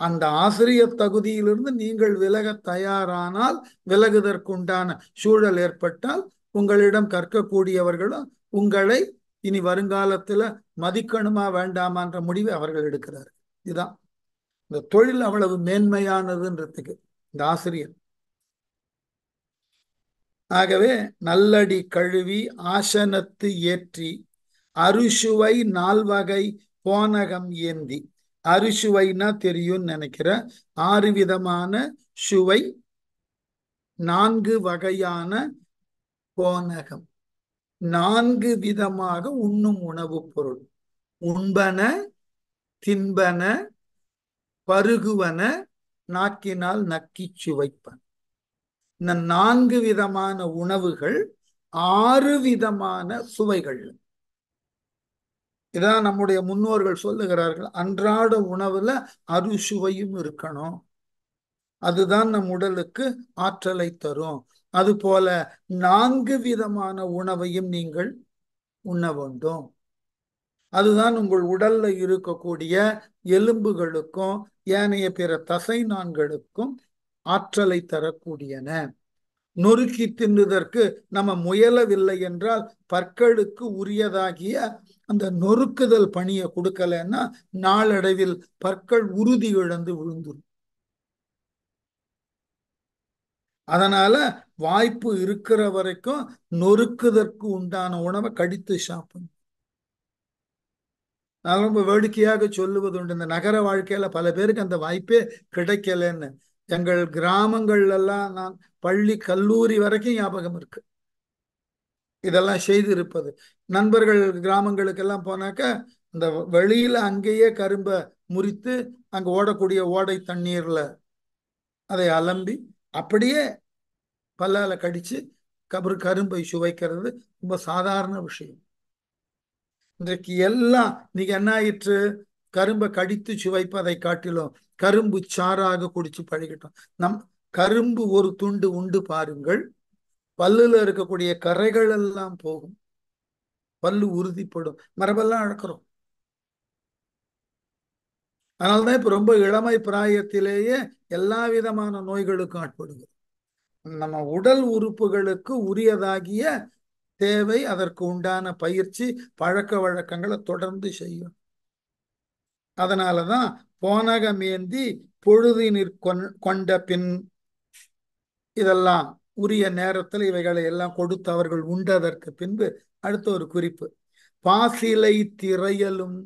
அந்த ஆசிரியர் தகுதியிலிருந்து நீங்கள் விலக தயாரானால் விலகுதற்குண்டான சூழல் ஏற்பட்டால் உங்களிடம் கற்கக்கூடியவர்களும் உங்களை இனி வருங்காலத்துல மதிக்கணுமா வேண்டாமான்ற முடிவை அவர்கள் எடுக்கிறார் இதுதான். இந்த தொழில் அவ்வளவு மேன்மையானதுன்றதுக்கு இந்த ஆசிரியர். ஆகவே நல்லடி கழுவி ஆசனத்து ஏற்றி அறுசுவை நால்வகை போனகம் ஏந்தி. அறுசுவைனா தெரியும்னு நினைக்கிறேன் ஆறு விதமான சுவை. நான்கு வகையான போனகம். நான்கு விதமாக உண்ணும் உணவுப் பொருள். உண்பன தின்பன பருகுவன நாக்கினால் நக்கி சுவைப்பன. இந்த நான்கு விதமான உணவுகள் ஆறு விதமான சுவைகள். இதான் நம்முடைய முன்னோர்கள் சொல்லுகிறார்கள் அன்றாட உணவுல அறுசுவையும் இருக்கணும். அதுதான் நம் உடலுக்கு ஆற்றலை தரும். அது போல நான்கு விதமான உணவையும் நீங்கள் உண்ண வேண்டும். அதுதான் உங்கள் உடல்ல இருக்கக்கூடிய எலும்புகளுக்கும் ஏனைய பிற தசை நான்களுக்கும் ஆற்றலை தரக்கூடியன. நொறுக்கி தின்னுதற்கு நம்ம முயலவில்லை என்றால் பற்களுக்கு உரியதாகிய அந்த நொறுக்குதல் பணியை கொடுக்கலன்னா நாளடைவில் பற்கள் உறுதி இழந்து விழுந்துடும் அதனால வாய்ப்பு இருக்கிற வரைக்கும் நொறுக்குதற்கு உண்டான உணவை கடித்து சாப்பிடணும். நான் ரொம்ப வேடிக்கையாக சொல்லுவது உண்டு இந்த நகர வாழ்க்கையில பல பேருக்கு அந்த வாய்ப்பே கிடைக்கலன்னு. எங்கள் கிராமங்கள்ல எல்லாம் நான் பள்ளி கல்லூரி வரைக்கும் ஞாபகம் இருக்கு. இதெல்லாம் செய்து இருப்பது நண்பர்கள் கிராமங்களுக்கெல்லாம் போனாக்க இந்த வெளியில அங்கேயே கரும்பை முறித்து அங்கே ஓடக்கூடிய ஓடை தண்ணீர்ல அதை அலம்பி அப்படியே பல்லால கடிச்சு கபரு கரும்பை சுவைக்கிறது ரொம்ப சாதாரண விஷயம். இன்றைக்கு எல்லாம் இன்னைக்கு என்ன ஆயிற்று? கரும்பை கடித்து சுவைப்பதை காட்டிலும் கரும்பு சாறாக குடிச்சு பழகிட்டோம். நம் கரும்பு ஒரு துண்டு உண்டு பாருங்கள். பல்லுல இருக்கக்கூடிய கரைகள் எல்லாம் போகும். பல்லு உறுதிப்படும். மரபெல்லாம் அழக்கிறோம். அதனால்தான் இப்ப ரொம்ப இளமை பிராயத்திலேயே எல்லா விதமான நோய்களுக்கும் ஆட்படுகிறது. நம்ம உடல் உறுப்புகளுக்கு உரியதாகிய தேவை அதற்கு உண்டான பயிற்சி பழக்க வழக்கங்களை தொடர்ந்து செய்யும். அதனாலதான் போனகமேந்தி பொழுதினிற் கொண்ட பின் இதெல்லாம் உரிய நேரத்தில் இவைகளை எல்லாம் கொடுத்து அவர்கள் உண்டதற்கு பின்பு அடுத்த ஒரு குறிப்பு. பாசிலை திரையலும்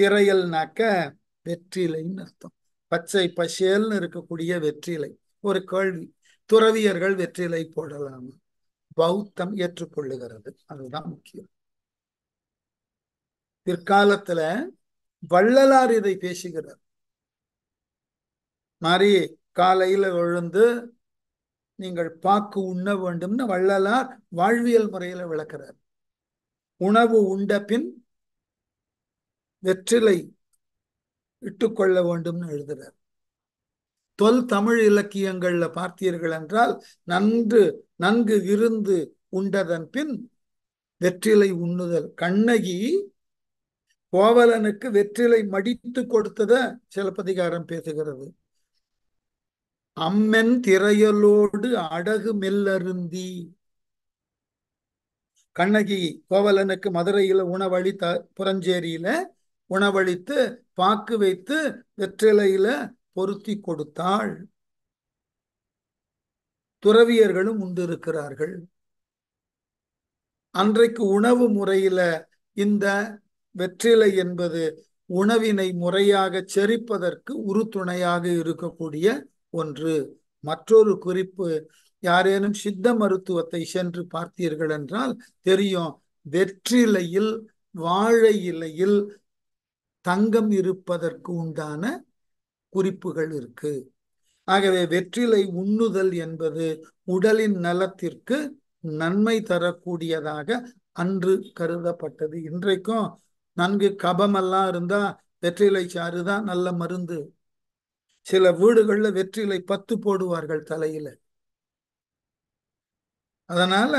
திரையல்னாக்க வெற்றிலைன்னு அர்த்தம். பச்சை பசேல்னு இருக்கக்கூடிய வெற்றிலை. ஒரு கேள்வி. துறவியர்கள் வெற்றிலை போடலாம்? பௌத்தம் ஏற்றுக்கொள்ளுகிறது. அதுதான் முக்கியம். பிற்காலத்துல வள்ளலார் இதை பேசுகிறார். மாதிரி காலையில எழுந்து நீங்கள் பாக்கு உண்ண வேண்டும்னு வள்ளலார் வாழ்வியல் முறையில விளக்குறார். உணவு உண்ட பின் வெற்றிலை இட்டுக்கொள்ள வேண்டும்னு எழுதுறார். தொல் தமிழ் இலக்கியங்கள்ல பார்த்தீர்கள் என்றால் நன்று நன்கு விருந்து உண்டதன் பின் வெற்றிலை உண்ணுதல். கண்ணகி கோவலனுக்கு வெற்றிலை மடித்து கொடுத்தத சிலப்பதிகாரம் பேசுகிறது. அம்மென் திரையலோடு அடகு மெல்லருந்தி. கண்ணகி கோவலனுக்கு மதுரையில உணவளித்த புறஞ்சேரியில உணவளித்து பாக்கு வைத்து வெற்றிலையில பொருத்தி கொடுத்தாள். துறவியர்களும் உண்டிருக்கிறார்கள். அன்றைக்கு உணவு முறையில இந்த வெற்றிலை என்பது உணவினை முறையாக செரிப்பதற்கு உறுதுணையாக இருக்கக்கூடிய ஒன்று. மற்றொரு குறிப்பு யாரேனும் சித்த மருத்துவத்தை சென்று பார்த்தீர்கள் என்றால் தெரியும் வெற்றிலையில் வாழை இலையில் தங்கம் இருப்பதற்கு உண்டான குறிப்புகள் இருக்கு. ஆகவே வெற்றிலை உண்ணுதல் என்பது உடலின் நலத்திற்கு நன்மை தரக்கூடியதாக அன்று கருதப்பட்டது. இன்றைக்கும் நன்கு கபமெல்லாம் இருந்தா வெற்றிலை சாறு தான் நல்ல மருந்து. சில வீடுகள்ல வெற்றிலை பத்து போடுவார்கள் தலையில. அதனால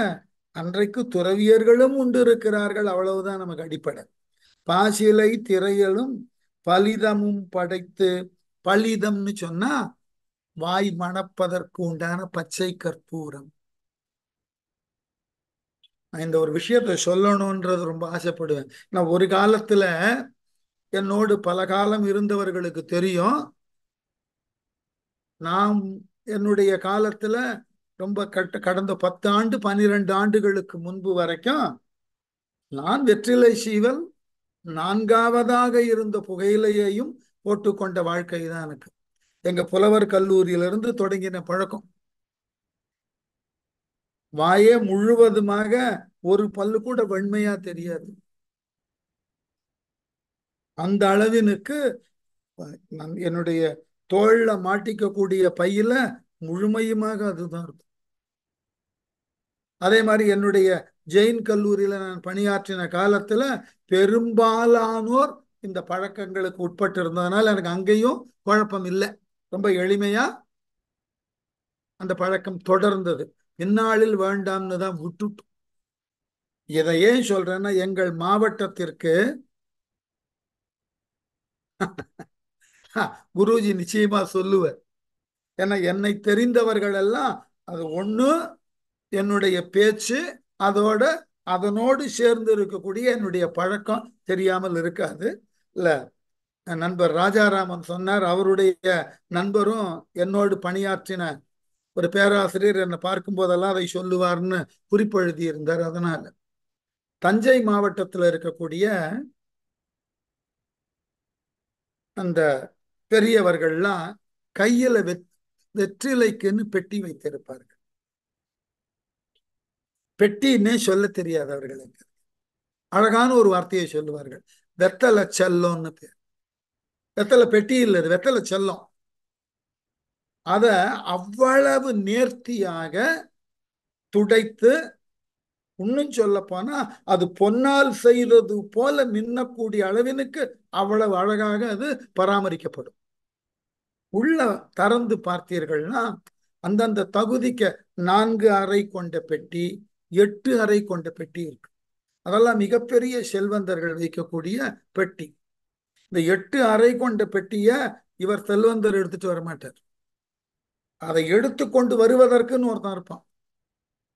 அன்றைக்கு துறவியர்களும் உண்டு இருக்கிறார்கள் அவ்வளவுதான் நமக்கு அடிப்படை. பாசிலை திரையலும் பலிதமும் படைத்து பலிதம்னு சொன்னா வாய் மணப்பதற்கு உண்டான பச்சை கற்பூரம். இந்த ஒரு விஷயத்த சொல்லணும்ன்றது ரொம்ப ஆசைப்படுவேன். நான் ஒரு காலத்துல என்னோடு பல காலம் இருந்தவர்களுக்கு தெரியும். நாம் என்னுடைய காலத்துல ரொம்ப கட்ட கடந்த பத்து ஆண்டு பன்னிரெண்டு ஆண்டுகளுக்கு முன்பு வரைக்கும் நான் வெற்றிலை சீவல் நான்காவதாக இருந்த புகையிலையையும் போட்டுக்கொண்ட வாழ்க்கை தான் எனக்கு. எங்க புலவர் கல்லூரியிலிருந்து தொடங்கின பழக்கம். வாயே முழுவதுமாக ஒரு பல்லு கூட வெண்மையா தெரியாது. அந்த அளவினுக்கு என்னுடைய தோல்ல மாட்டிக்கக்கூடிய பையில முழுமையுமாக அதுதான் இருக்கும். அதே மாதிரி என்னுடைய ஜெயின் கல்லூரியில நான் பணியாற்றின காலத்துல பெரும்பாலானோர் இந்த பழக்கங்களுக்கு உட்பட்டு இருந்ததுனால எனக்கு அங்கேயும் குழப்பம் இல்லை. ரொம்ப எளிமையா அந்த பழக்கம் தொடர்ந்தது. இந்நாளில் வேண்டாம்னு தான் விட்டுட்டோம். இதை ஏன் சொல்றேன்னா எங்கள் மாவட்டத்திற்கு குருஜி நிச்சயமா சொல்லுவார். ஏன்னா என்னை தெரிந்தவர்கள் எல்லாம் அது ஒண்ணு என்னுடைய பேச்சு அதோட அதனோடு சேர்ந்து இருக்கக்கூடிய என்னுடைய பழக்கம் தெரியாமல் இருக்காது. இல்ல நண்பர் ராஜாராமன் சொன்னார் அவருடைய நண்பரும் என்னோடு பணியாற்றின ஒரு பேராசிரியர் என்னை பார்க்கும் போதெல்லாம் அதை சொல்லுவார்னு குறிப்பெழுதி இருந்தார் அதனால தஞ்சை மாவட்டத்தில் இருக்கக்கூடிய அந்த பெரியவர்கள்லாம் கையில வெத் வெற்றிலைக்குன்னு பெட்டி வைத்திருப்பார்கள். பெட்டின்னே சொல்ல தெரியாது எங்க அழகான ஒரு வார்த்தையை சொல்லுவார்கள். வெத்தலை செல்லம்னு பேர். வெத்தலை பெட்டி இல்லை வெத்தலை செல்லம். அத அவ்வளவு நேர்த்தியாக துடைத்து இன்னும் சொல்ல போனா அது பொன்னால் செய்தது போல மின்னக்கூடிய அளவினுக்கு அவ்வளவு அழகாக அது பராமரிக்கப்படும். உள்ள திறந்து பார்த்தீர்கள்னா அந்தந்த தகுதிக்கு நான்கு அறை கொண்ட பெட்டி எட்டு அறை கொண்ட பெட்டி இருக்கு. அதெல்லாம் மிகப்பெரிய செல்வந்தர்கள் வைக்கக்கூடிய பெட்டி. இந்த எட்டு அறை கொண்ட பெட்டிய இவர் செல்வந்தர் எடுத்துட்டு வர மாட்டார் அதை எடுத்து கொண்டு வருவதற்குன்னு ஒருத்தன் இருப்பான்.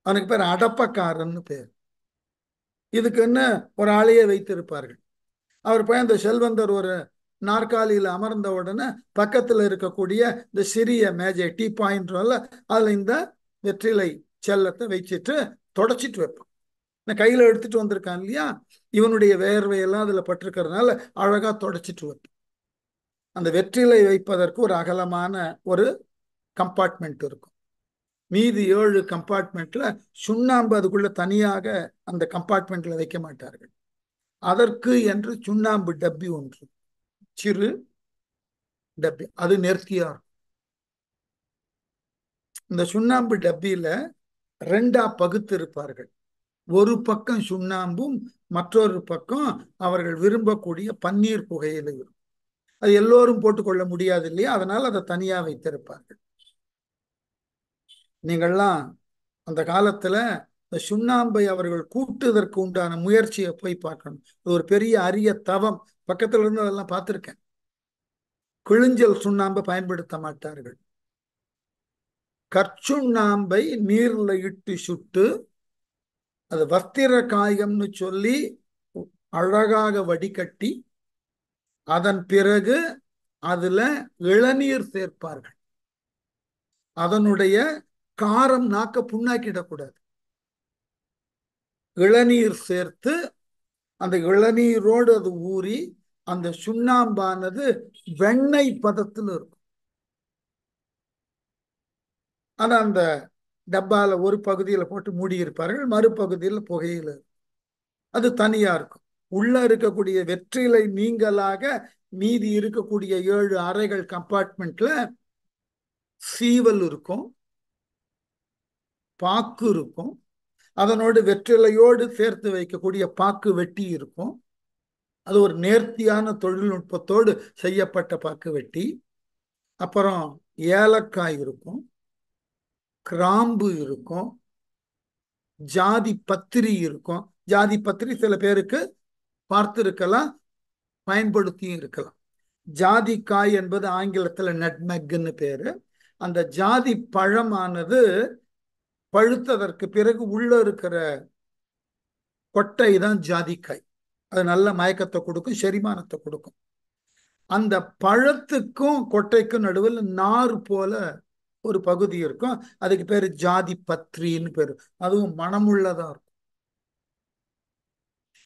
அவனுக்கு பேர் அடப்பக்காரன்னு பேர். இதுக்குன்னு ஒரு ஆளையே வைத்திருப்பார்கள். அவர் போய் அந்த செல்வந்தர் ஒரு நாற்காலியில் அமர்ந்த உடனே பக்கத்தில் இருக்கக்கூடிய இந்த சிறிய மேஜை டீ பாயிண்ட் அதில் இந்த வெற்றிலை செல்லத்தை வச்சுட்டு தொடச்சிட்டு வைப்பான். கையில் எடுத்துட்டு வந்திருக்கான் இல்லையா? இவனுடைய வேர்வையெல்லாம் அதில் பட்டிருக்கிறதுனால அழகாக தொடச்சிட்டு வைப்பான். அந்த வெற்றிலை வைப்பதற்கு ஒரு அகலமான ஒரு கம்பார்ட்மெண்ட் இருக்கும். மீதி ஏழு கம்பார்ட்மெண்ட்ல சுண்ணாம்பு அதுக்குள்ள தனியாக அந்த கம்பார்ட்மெண்ட்ல வைக்க மாட்டார்கள். அதற்கு என்று சுண்ணாம்பு டப்பி ஒன்று சிறு டப்பி அது நேர்த்தியா இருக்கும் இந்த சுண்ணாம்பு டப்பியில ரெண்டா பகுத்து இருப்பார்கள். ஒரு பக்கம் சுண்ணாம்பும் மற்றொரு பக்கம் அவர்கள் விரும்பக்கூடிய பன்னீர் புகையில இருக்கும் அது எல்லோரும் போட்டுக்கொள்ள முடியாது இல்லையா? அதனால் அதை தனியா வைத்திருப்பார்கள். நீங்கள்லாம் அந்த காலத்துல இந்த சுண்ணாம்பை அவர்கள் கூட்டுவதற்கு உண்டான முயற்சியை போய் பார்க்கணும். இது ஒரு பெரிய அரிய தவம். பக்கத்துல இருந்து அதெல்லாம் பார்த்துருக்கேன். கிழிஞ்சல் சுண்ணாம்பை பயன்படுத்த மாட்டார்கள். கற்சுண்ணாம்பை நீர்ல இட்டு சுட்டு அது வஸ்திர காயம்னு சொல்லி அழகாக வடிகட்டி அதன் பிறகு அதுல இளநீர் சேர்ப்பார்கள். அதனுடைய காரம் நாக்க புண்ணாக்கிடக்கூடாது. இளநீர் சேர்த்து அந்த இளநீரோடு அது ஊறி அந்த சுண்ணாம்பானது வெண்ணெய் பதத்தில் இருக்கும். ஆனா அந்த டப்பால ஒரு பகுதியில போட்டு மூடியிருப்பார்கள் மறுபகுதியில் புகையில அது தனியா இருக்கும். உள்ள இருக்கக்கூடிய வெற்றிலை நீங்களாக மீதி இருக்கக்கூடிய ஏழு அறைகள் கம்பார்ட்மெண்ட்ல சீவல் இருக்கும். பாக்கு இருக்கும். அதனோடு வெற்றிலையோடு சேர்த்து வைக்கக்கூடிய பாக்கு வெட்டி இருக்கும். அது ஒரு நேர்த்தியான தொழில்நுட்பத்தோடு செய்யப்பட்ட பாக்கு வெட்டி. அப்புறம் ஏலக்காய் இருக்கும். கிராம்பு இருக்கும். ஜாதி பத்திரி இருக்கும். ஜாதி பத்திரி சில பேருக்கு பார்த்திருக்கலாம் பயன்படுத்தியும் இருக்கலாம். ஜாதி காய் என்பது ஆங்கிலத்தில் நட்மெக்குன்னு பேரு. அந்த ஜாதி பழமானது பழுத்ததற்கு பிறகு உள்ள இருக்கிற கொட்டை தான் ஜாதிக்காய். அது நல்ல மயக்கத்தை கொடுக்கும் செரிமானத்தை கொடுக்கும். அந்த பழத்துக்கும் கொட்டைக்கும் நடுவில் நார் போல ஒரு பகுதி இருக்கும். அதுக்கு பேரு ஜாதி பத்ரின்னு பேரு. அதுவும் மனமுள்ளதா இருக்கும்.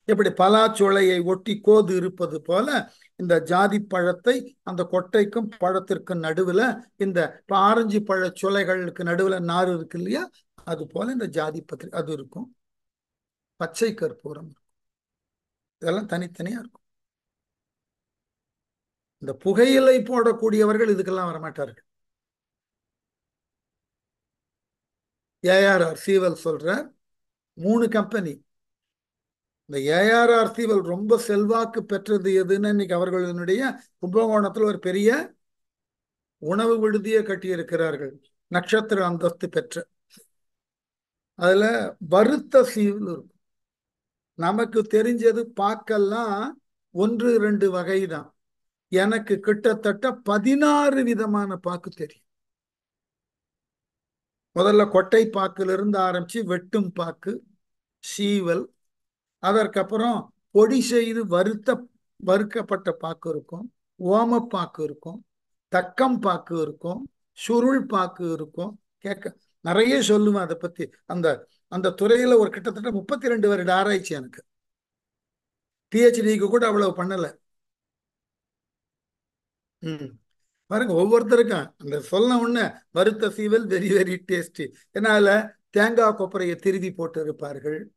எப்படி பலாச்சுளையை ஒட்டி கோது இருப்பது போல இந்த ஜாதி பழத்தை அந்த கொட்டைக்கும் பழத்திற்கும் நடுவுல இந்த ஆரஞ்சு பழ சுளைகளுக்கு நடுவுல நார் இருக்கு இல்லையா? அது போல இந்த ஜாதி பத்திரி அது இருக்கும். பச்சை கற்பூரம் இருக்கும். இதெல்லாம் தனித்தனியா இருக்கும். இந்த புகையிலை போடக்கூடியவர்கள் இதுக்கெல்லாம் வரமாட்டார்கள். ஏஆர்ஆர் சீவல் சொல்ற மூணு கம்பெனி. இந்த ஏஆர்ஆர் சீவல் ரொம்ப செல்வாக்கு பெற்றது எதுன்னு இன்னைக்கு அவர்களுடைய கும்பகோணத்தில் ஒரு பெரிய உணவு விடுதியை கட்டியிருக்கிறார்கள். நட்சத்திர அந்தஸ்து பெற்ற அதுல வருத்த சீவல் இருக்கும். நமக்கு தெரிஞ்சது பாக்கெல்லாம் ஒன்று ரெண்டு வகை தான் எனக்கு கிட்டத்தட்ட பதினாறு விதமான பாக்கு தெரியும். முதல்ல கொட்டை பாக்கிலிருந்து ஆரம்பிச்சு வெட்டும் பாக்கு சீவல் அதற்கப்புறம் பொடி செய்து வறுத்த வறுக்கப்பட்ட பாக்கு இருக்கும் ஓமப்பாக்கு இருக்கும் தக்கம் பாக்கு இருக்கும் சுருள் பாக்கு இருக்கும் கேட்க நிறைய சொல்லுவேன் அதை பத்தி. அந்த அந்த துறையில ஒரு கிட்டத்தட்ட முப்பத்தி ரெண்டு வருட ஆராய்ச்சி எனக்கு. பிஹெச்டிக்கு கூட அவ்வளவு பண்ணல. ம். பாருங்க ஒவ்வொருத்தருக்கும் அந்த சொல்ல உடனே வறுத்த சீவல் வெரி வெரி டேஸ்டி ஏன்னா அதுல தேங்காய் கொப்பரையை திருவி போட்டு இருப்பார்கள்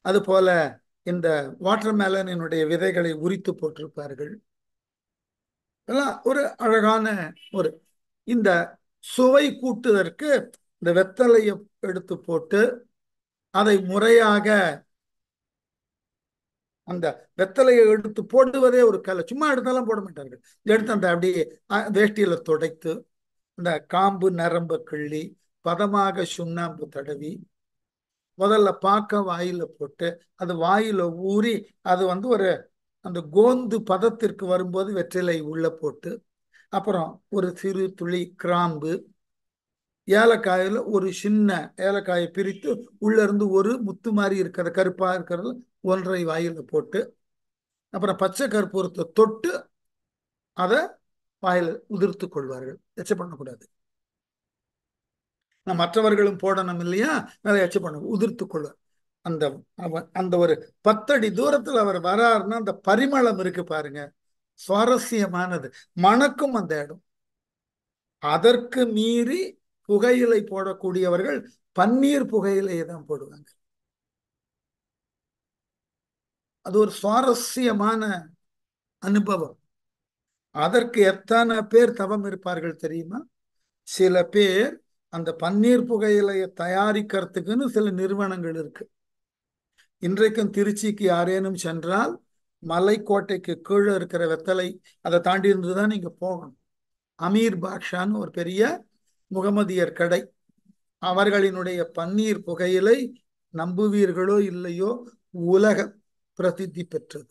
அது போல இந்த வாட்டர் மேலனினுடைய விதைகளை உரித்து போட்டிருப்பார்கள். எல்லாம் ஒரு அழகான ஒரு இந்த சுவை கூட்டுவதற்கு இந்த வெத்தலையை எடுத்து போட்டு அதை முறையாக அந்த வெத்தலையை எடுத்து போடுவதே ஒரு கலை. சும்மா எடுத்தாலும் போட மாட்டார்கள். எடுத்து அந்த அப்படியே வேஷ்டியில துடைத்து அந்த காம்பு நரம்பு கிள்ளி பதமாக சுண்ணாம்பு தடவி முதல்ல பார்க்க வாயில போட்டு அது வாயில ஊறி அது வந்து ஒரு அந்த கோந்து பதத்திற்கு வரும்போது வெற்றிலை உள்ள போட்டு அப்புறம் ஒரு சிறு துளி கிராம்பு ஏலக்காயில ஒரு சின்ன ஏலக்காயை பிரித்து உள்ள இருந்து ஒரு முத்து மாதிரி இருக்கிற கருப்பா இருக்கிறது ஒன்றரை வாயில போட்டு அப்புறம் பச்சை கற்பூரத்தை தொட்டு அதை வாயில உதிர்த்து கொள்வார்கள். எச்சை பண்ணக்கூடாது. மற்றவர்களும் போடணும் இல்லையா? அதை எச்சை பண்ண உதிர்த்து கொள்வார். அந்த அந்த ஒரு பத்தடி தூரத்துல அவர் வராருன்னா அந்த பரிமளம் இருக்கு பாருங்க. சுவாரஸ்யமானது. மணக்கும் அந்த இடம். அதற்கு மீறி புகையிலை போடக்கூடியவர்கள் பன்னீர் புகையிலையை தான் போடுவாங்க. அது ஒரு சுவாரஸ்யமான அனுபவம். அதற்கு எத்தனை பேர் தவம் இருப்பார்கள் தெரியுமா? சில பேர் அந்த பன்னீர் புகையிலையை தயாரிக்கிறதுக்குன்னு சில நிறுவனங்கள் இருக்கு. இன்றைக்கும் திருச்சிக்கு யாரேனும் சென்றால் மலைக்கோட்டைக்கு கீழே இருக்கிற வெத்தலை அதை தாண்டி இருந்துதான் நீங்க போகணும். அமீர் பாக்ஷான்னு ஒரு பெரிய முகமதியர் கடை. அவர்களினுடைய பன்னீர் புகையிலை நம்புவீர்களோ இல்லையோ உலக பிரசித்தி பெற்றது.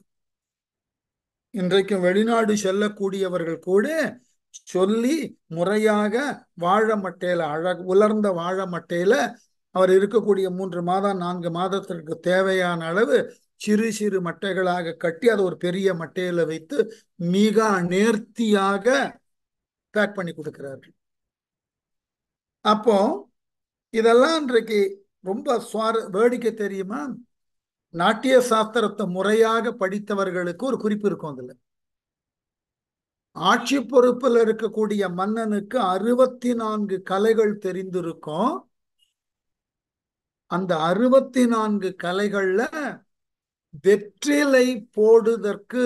இன்றைக்கும் வெளிநாடு செல்லக்கூடியவர்கள் கூட சொல்லி முறையாக வாழ மட்டையில அழகு உலர்ந்த வாழ மட்டையில அவர் இருக்கக்கூடிய மூன்று மாதம் நான்கு மாதத்திற்கு தேவையான அளவு சிறு சிறு மட்டைகளாக கட்டி அதை ஒரு பெரிய மட்டையில வைத்து மிக நேர்த்தியாக பேக் பண்ணி கொடுக்கிறார்கள். அப்போ இதெல்லாம் இன்றைக்கு ரொம்ப சுவார வேடிக்கை தெரியுமா? நாட்டிய சாஸ்திரத்தை முறையாக படித்தவர்களுக்கு ஒரு குறிப்பு இருக்கும் அதுல. ஆட்சி பொறுப்பில் இருக்கக்கூடிய மன்னனுக்கு அறுபத்தி நான்கு கலைகள் தெரிந்திருக்கும். அந்த அறுபத்தி நான்கு கலைகள்ல வெற்றிலை போடுதற்கு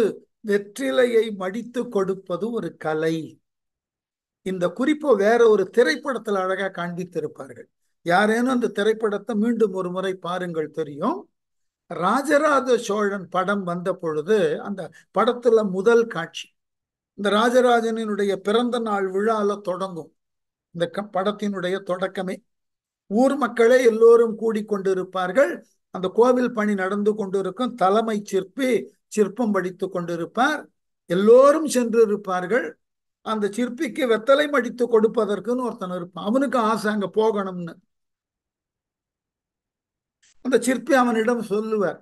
வெற்றிலையை மடித்து கொடுப்பது ஒரு கலை. இந்த குறிப்பை வேற ஒரு திரைப்படத்தில் அழகா காண்பித்திருப்பார்கள். யாரேனும் அந்த திரைப்படத்தை மீண்டும் ஒரு முறை பாருங்கள் தெரியும். ராஜராஜ சோழன் படம் வந்த பொழுது அந்த படத்துல முதல் காட்சி. இந்த ராஜராஜனினுடைய பிறந்த நாள் விழால தொடங்கும். இந்த படத்தினுடைய தொடக்கமே. ஊர் மக்களே எல்லோரும் கூடிக்கொண்டிருப்பார்கள் அந்த கோவில் பணி நடந்து கொண்டிருக்கும் தலைமை சிற்பி சிற்பம் படித்து கொண்டிருப்பார். எல்லோரும் சென்று இருப்பார்கள் அந்த சிற்பிக்கு வெத்தலை மடித்து கொடுப்பதற்குன்னு ஒருத்தன் இருப்பான். அவனுக்கு ஆசை அங்க போகணும்னு. அந்த சிற்பி அவனிடம் சொல்லுவார்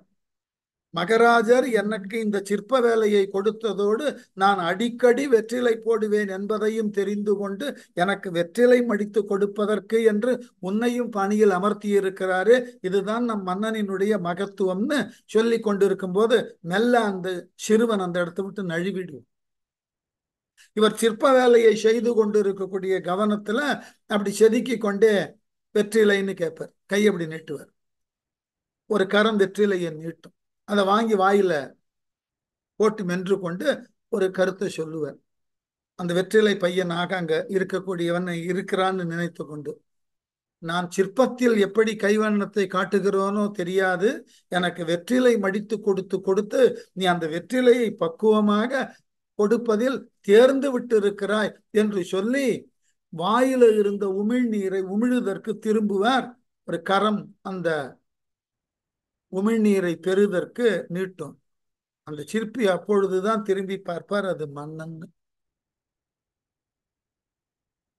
மகராஜர் எனக்கு இந்த சிற்ப வேலையை கொடுத்ததோடு நான் அடிக்கடி வெற்றிலை போடுவேன் என்பதையும் தெரிந்து கொண்டு எனக்கு வெற்றிலை மடித்து கொடுப்பதற்கு என்று உன்னையும் பணியில் அமர்த்தியிருக்கிறாரு இதுதான் நம் மன்னனினுடைய மகத்துவம்னு சொல்லி கொண்டிருக்கும் போது மெல்ல அந்த சிறுவன் அந்த இடத்தை விட்டு நழுவிடும் இவர் சிற்ப வேலையை செய்து கொண்டு இருக்கக்கூடிய கவனத்துல அப்படி செதுக்கி கொண்டே வெற்றிலைன்னு கேட்பார். கை அப்படி நீட்டுவார். ஒரு கரம் வெற்றிலையை நீட்டும். அதை வாங்கி வாயில போட்டு மென்று கொண்டு ஒரு கருத்தை சொல்லுவார். அந்த வெற்றிலை பையனாக அங்க இருக்கக்கூடியவன் இருக்கிறான்னு நினைத்து கொண்டு நான் சிற்பத்தில் எப்படி கைவண்ணத்தை காட்டுகிறோனோ தெரியாது. எனக்கு வெற்றிலை மடித்து கொடுத்து கொடுத்து நீ அந்த வெற்றிலையை பக்குவமாக கொடுப்பதில் தேர்ந்து விட்டு இருக்கிறாய் என்று சொல்லி வாயில இருந்த உமிழ்நீரை உமிழுதற்கு திரும்புவார். ஒரு கரம் அந்த உமிழ்நீரை பெறுதற்கு நீட்டும். அந்த சிற்பி அப்பொழுதுதான் திரும்பி பார்ப்பார் அது மன்னன்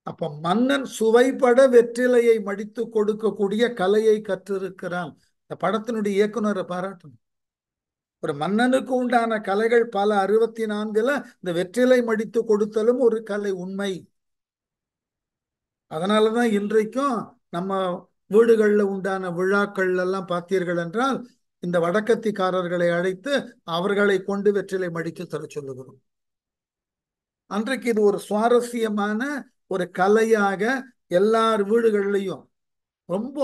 அப்ப மன்னன் சுவைப்பட வெற்றிலையை மடித்து கொடுக்கக்கூடிய கலையை கற்றிருக்கிறான். இந்த படத்தினுடைய இயக்குனரை பாராட்டணும். ஒரு மன்னனுக்கு உண்டான கலைகள் பல அறுபத்தி நான்குல இந்த வெற்றிலை மடித்து கொடுத்தலும் ஒரு கலை உண்மை. அதனாலதான் இன்றைக்கும் நம்ம வீடுகளில் உண்டான விழாக்கள் எல்லாம் பார்த்தீர்கள் என்றால் இந்த வடக்கத்திக்காரர்களை அழைத்து அவர்களை கொண்டு வெற்றிலை மடித்து தர சொல்லுகிறோம். அன்றைக்கு இது ஒரு சுவாரஸ்யமான ஒரு கலையாக எல்லார் வீடுகள்லையும் ரொம்ப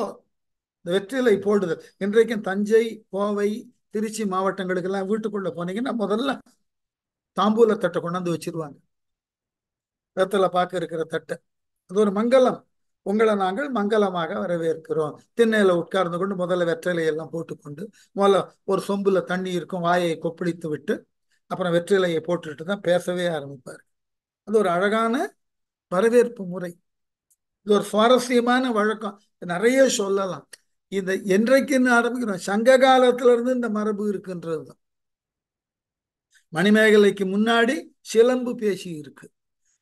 வெற்றிலை போடுதல். இன்றைக்கும் தஞ்சை கோவை திருச்சி மாவட்டங்களுக்கெல்லாம் வீட்டுக்குள்ள போனீங்கன்னா முதல்ல தாம்பூல தட்டை கொண்டாந்து வச்சிருவாங்க. வெத்தலை பார்க்க இருக்கிற தட்டை. அது ஒரு மங்களம் உங்களை நாங்கள் மங்களமாக வரவேற்கிறோம். திண்ணையில உட்கார்ந்து கொண்டு முதல்ல வெற்றிலையெல்லாம் போட்டுக்கொண்டு முதல்ல ஒரு சொம்புல தண்ணி இருக்கும் வாயை கொப்பளித்து விட்டு அப்புறம் வெற்றிலையை போட்டுட்டு தான் பேசவே ஆரம்பிப்பார். அது ஒரு அழகான வரவேற்பு முறை. இது ஒரு சுவாரஸ்யமான வழக்கம். நிறைய சொல்லலாம். இந்த என்றைக்குன்னு ஆரம்பிக்கிறோம். சங்க காலத்துல இருந்து இந்த மரபு இருக்குன்றது தான். மணிமேகலைக்கு முன்னாடி சிலம்பு பேசி இருக்கு.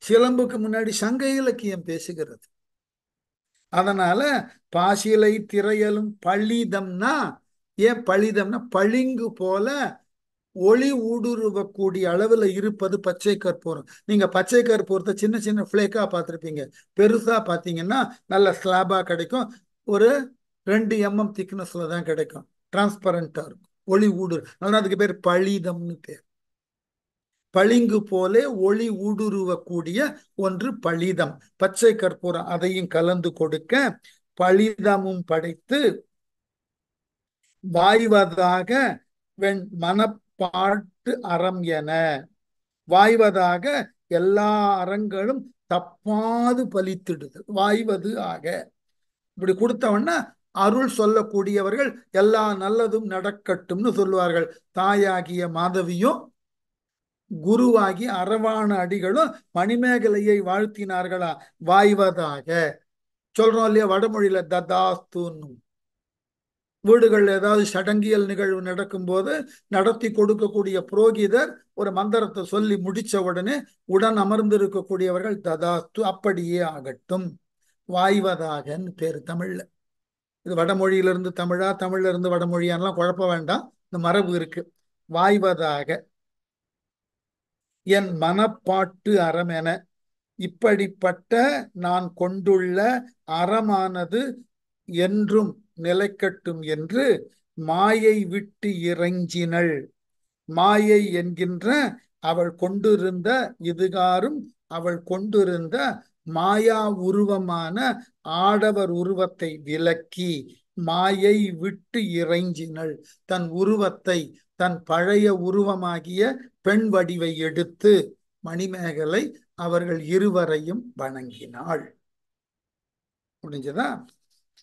சிலம்புக்கு முன்னாடி சங்க இலக்கியம் பேசுகிறது. அதனால பாசிலை திரையலும் பழிதம்னா ஏன் பழிதம்னா பளிங்கு போல ஒளி ஊடுருவக்கூடிய அளவுல இருப்பது பச்சை கற்பூரம். நீங்க பச்சை கற்பூரத்தை சின்ன சின்ன பிளேக்கா பார்த்துருப்பீங்க. பெருசா பார்த்தீங்கன்னா நல்ல ஸ்லாபா கிடைக்கும். ஒரு ரெண்டு எம்எம் திக்னஸ்ல தான் கிடைக்கும். டிரான்ஸ்பரண்டா இருக்கும். ஒளி ஊடுரு. அதனால அதுக்கு பேர் பழிதம்னு பேர். பளிங்கு போலே ஒளி ஊடுருவக்கூடிய ஒன்று பளிதம் பச்சை கற்பூரம் அதையும் கலந்து கொடுக்க பளிதமும் படைத்து வாய்வதாக வெண் மனப்பாட்டு அறம் என. வாய்வதாக எல்லா அறங்களும் தப்பாது பலித்திடுது வாய்வது ஆக. இப்படி கொடுத்தவன்னா அருள் சொல்லக்கூடியவர்கள் எல்லா நல்லதும் நடக்கட்டும்னு சொல்லுவார்கள். தாயாகிய மாதவியும் குருவாகி அரவான அடிகளும் மணிமேகலையை வாழ்த்தினார்களா? வாய்வதாக சொல்றோம் இல்லையா? வடமொழியில ததாஸ்துன்னு வீடுகள் ஏதாவது சடங்கியல் நிகழ்வு நடக்கும்போது நடத்தி கொடுக்கக்கூடிய புரோகிதர் ஒரு மந்திரத்தை சொல்லி முடிச்ச உடனே உடன் அமர்ந்திருக்கக்கூடியவர்கள் ததாஸ்து அப்படியே ஆகட்டும். வாய்வதாகன்னு பேரு தமிழ்ல. இது வடமொழியிலிருந்து தமிழா தமிழ்ல இருந்து குழப்ப வேண்டாம். இந்த மரபு இருக்கு. வாய்வதாக என் மனப்பாட்டு அறம் என இப்படிப்பட்ட நான் கொண்டுள்ள அறமானது என்றும் நிலைக்கட்டும் என்று மாயை விட்டு இறைஞ்சினள் மாயை என்கின்ற அவள் கொண்டிருந்த இதுகாரும் அவள் கொண்டிருந்த மாயா உருவமான ஆடவர் உருவத்தை விலக்கி மாயை விட்டு இறைஞ்சினள். தன் உருவத்தை தன் பழைய உருவமாகிய பெண் வடிவை எடுத்து மணிமேகலை அவர்கள் இருவரையும் வணங்கினாள். முடிஞ்சதா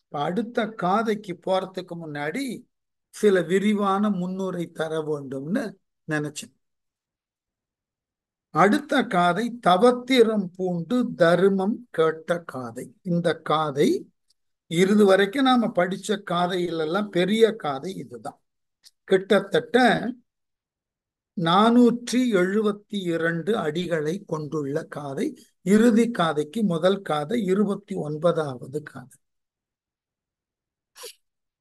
அடுத்த காதைக்கு போறதுக்கு முன்னாடி சில விரிவான முன்னுரை தர வேண்டும்னு நினைச்சேன். அடுத்த காதை தவத்திரம் பூண்டு தர்மம் கேட்ட காதை. இந்த காதை இருது வரைக்கும் நாம படிச்ச காதையிலெல்லாம் பெரிய காதை இதுதான். கிட்டத்தட்ட நானூற்றி எழுபத்தி இரண்டு அடிகளை கொண்டுள்ள காதை இறுதி காதைக்கு முதல் காதை இருபத்தி ஒன்பதாவது காதை.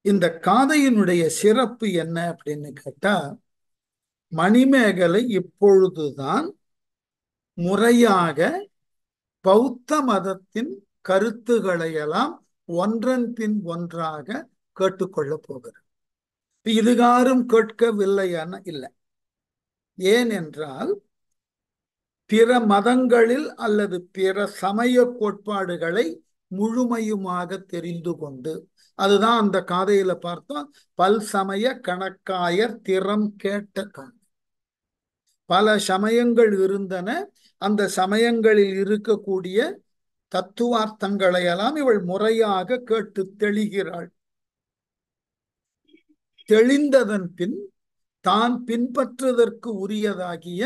இந்த காதையினுடைய சிறப்பு என்ன அப்படின்னு கேட்டா மணிமேகலை இப்பொழுதுதான் முறையாக பௌத்த மதத்தின் கருத்துக்களையெல்லாம் ஒன்றன் பின் ஒன்றாக கேட்டுக்கொள்ள போகிறது. இதுகாரும் கேட்கவில்லையான இல்லை. ஏனென்றால் பிற மதங்களில் அல்லது பிற சமய கோட்பாடுகளை முழுமையுமாக தெரிந்து கொண்டு அதுதான் அந்த காதையில பார்த்தோம் பல் சமய கணக்காயர் திறம் கேட்ட காதை. பல சமயங்கள் இருந்தன அந்த சமயங்களில் இருக்கக்கூடிய தத்துவார்த்தங்களை எல்லாம் இவள் முறையாக கேட்டு தெளிகிறாள். தெளிந்ததன் பின் தான் பின்பற்றுவதற்கு உரியதாகிய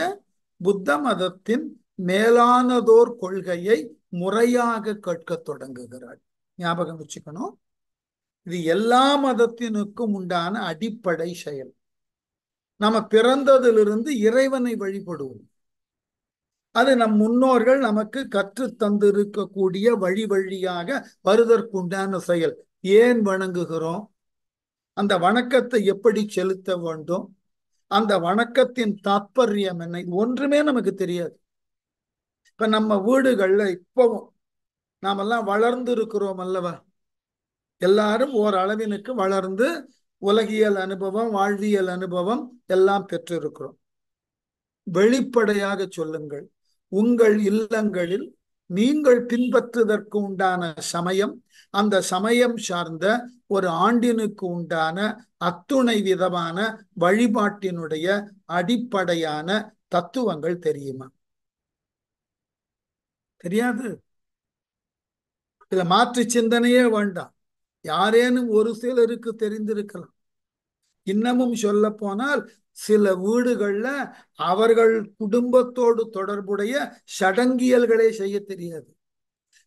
புத்த மதத்தின் மேலானதோர் கொள்கையை முறையாக கேட்க தொடங்குகிறாள். ஞாபகம் வச்சுக்கணும். இது எல்லா மதத்தினுக்கும் உண்டான அடிப்படை செயல். நம்ம பிறந்ததிலிருந்து இறைவனை வழிபடுவோம். அது நம் முன்னோர்கள் நமக்கு கற்று தந்திருக்கக்கூடிய வழி வழியாக வருதற்குண்டான செயல். ஏன் வணங்குகிறோம்? அந்த வணக்கத்தை எப்படி செலுத்த வேண்டும்? அந்த வணக்கத்தின் தாற்பயம் என்ன? ஒன்றுமே நமக்கு தெரியாது. இப்ப நம்ம வீடுகள்ல இப்பவும் நாமெல்லாம் வளர்ந்து இருக்கிறோம் அல்லவா? எல்லாரும் ஓரளவினுக்கு வளர்ந்து உலகியல் அனுபவம் வாழ்வியல் அனுபவம் எல்லாம் பெற்றிருக்கிறோம். வெளிப்படையாக சொல்லுங்கள். உங்கள் இல்லங்களில் நீங்கள் பின்பற்றுவதற்கு உண்டான சமயம் அந்த சமயம் சார்ந்த ஒரு ஆண்டினுக்கு உண்டான அத்துணை விதமான வழிபாட்டினுடைய அடிப்படையான தத்துவங்கள் தெரியுமா? தெரியாது. இதுல மாற்று சிந்தனையே வேண்டாம். யாரேனும் ஒரு சிலருக்கு தெரிந்திருக்கலாம். இன்னமும் சொல்ல போனால் சில வீடுகள்ல அவர்கள் குடும்பத்தோடு தொடர்புடைய சடங்கியல்களே செய்ய தெரியாது.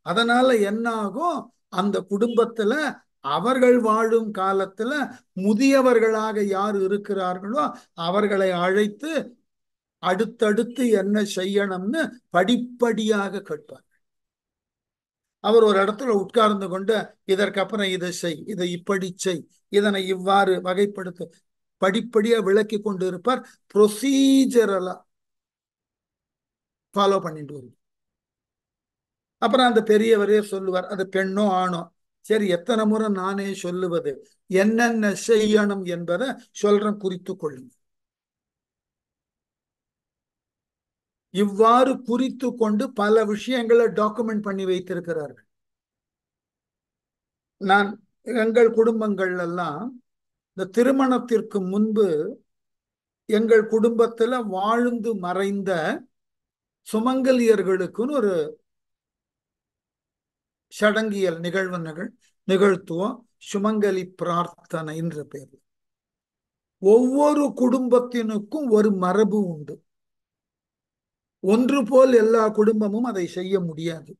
அதனால என்ன ஆகும் அந்த குடும்பத்துல அவர்கள் வாழும் காலத்துல முதியவர்களாக யார் இருக்கிறார்களோ அவர்களை அழைத்து அடுத்தடுத்து என்ன செய்யணும்னு படிப்படியாக கேட்பார் அவர் ஒரு இடத்துல உட்கார்ந்து கொண்டு இதற்கப்புறம் இதை செய் இதை இப்படி செய் இதனை இவ்வாறு வகைப்படுத்து படிப்படியா விளக்கி கொண்டு இருப்பார் ப்ரொசீஜரலா ஃபாலோ பண்ணிட்டு வருவார். அப்புறம் அந்த பெரியவரே சொல்லுவார் அது பெண்ணோ ஆணோ சரி எத்தனை முறை நானே சொல்லுவது என்னென்ன செய்யணும் என்பதை சொல்றேன் குறித்து கொள்ளுங்க இவ்வாறு குறித்து கொண்டு பல விஷயங்களை டாக்குமெண்ட் பண்ணி வைத்திருக்கிறார்கள். நான் எங்கள் குடும்பங்கள் எல்லாம் இந்த திருமணத்திற்கு முன்பு எங்கள் குடும்பத்துல வாழ்ந்து மறைந்த சுமங்கலியர்களுக்குன்னு ஒரு சடங்கியல் நிகழ்வு நிகழ் நிகழ்த்துவோம். சுமங்கலி பிரார்த்தனை என்ற பேர் ஒவ்வொரு குடும்பத்தினுக்கும் ஒரு மரபு உண்டு. ஒன்று போல் எல்லா குடும்பமும் அதை செய்ய முடியாது.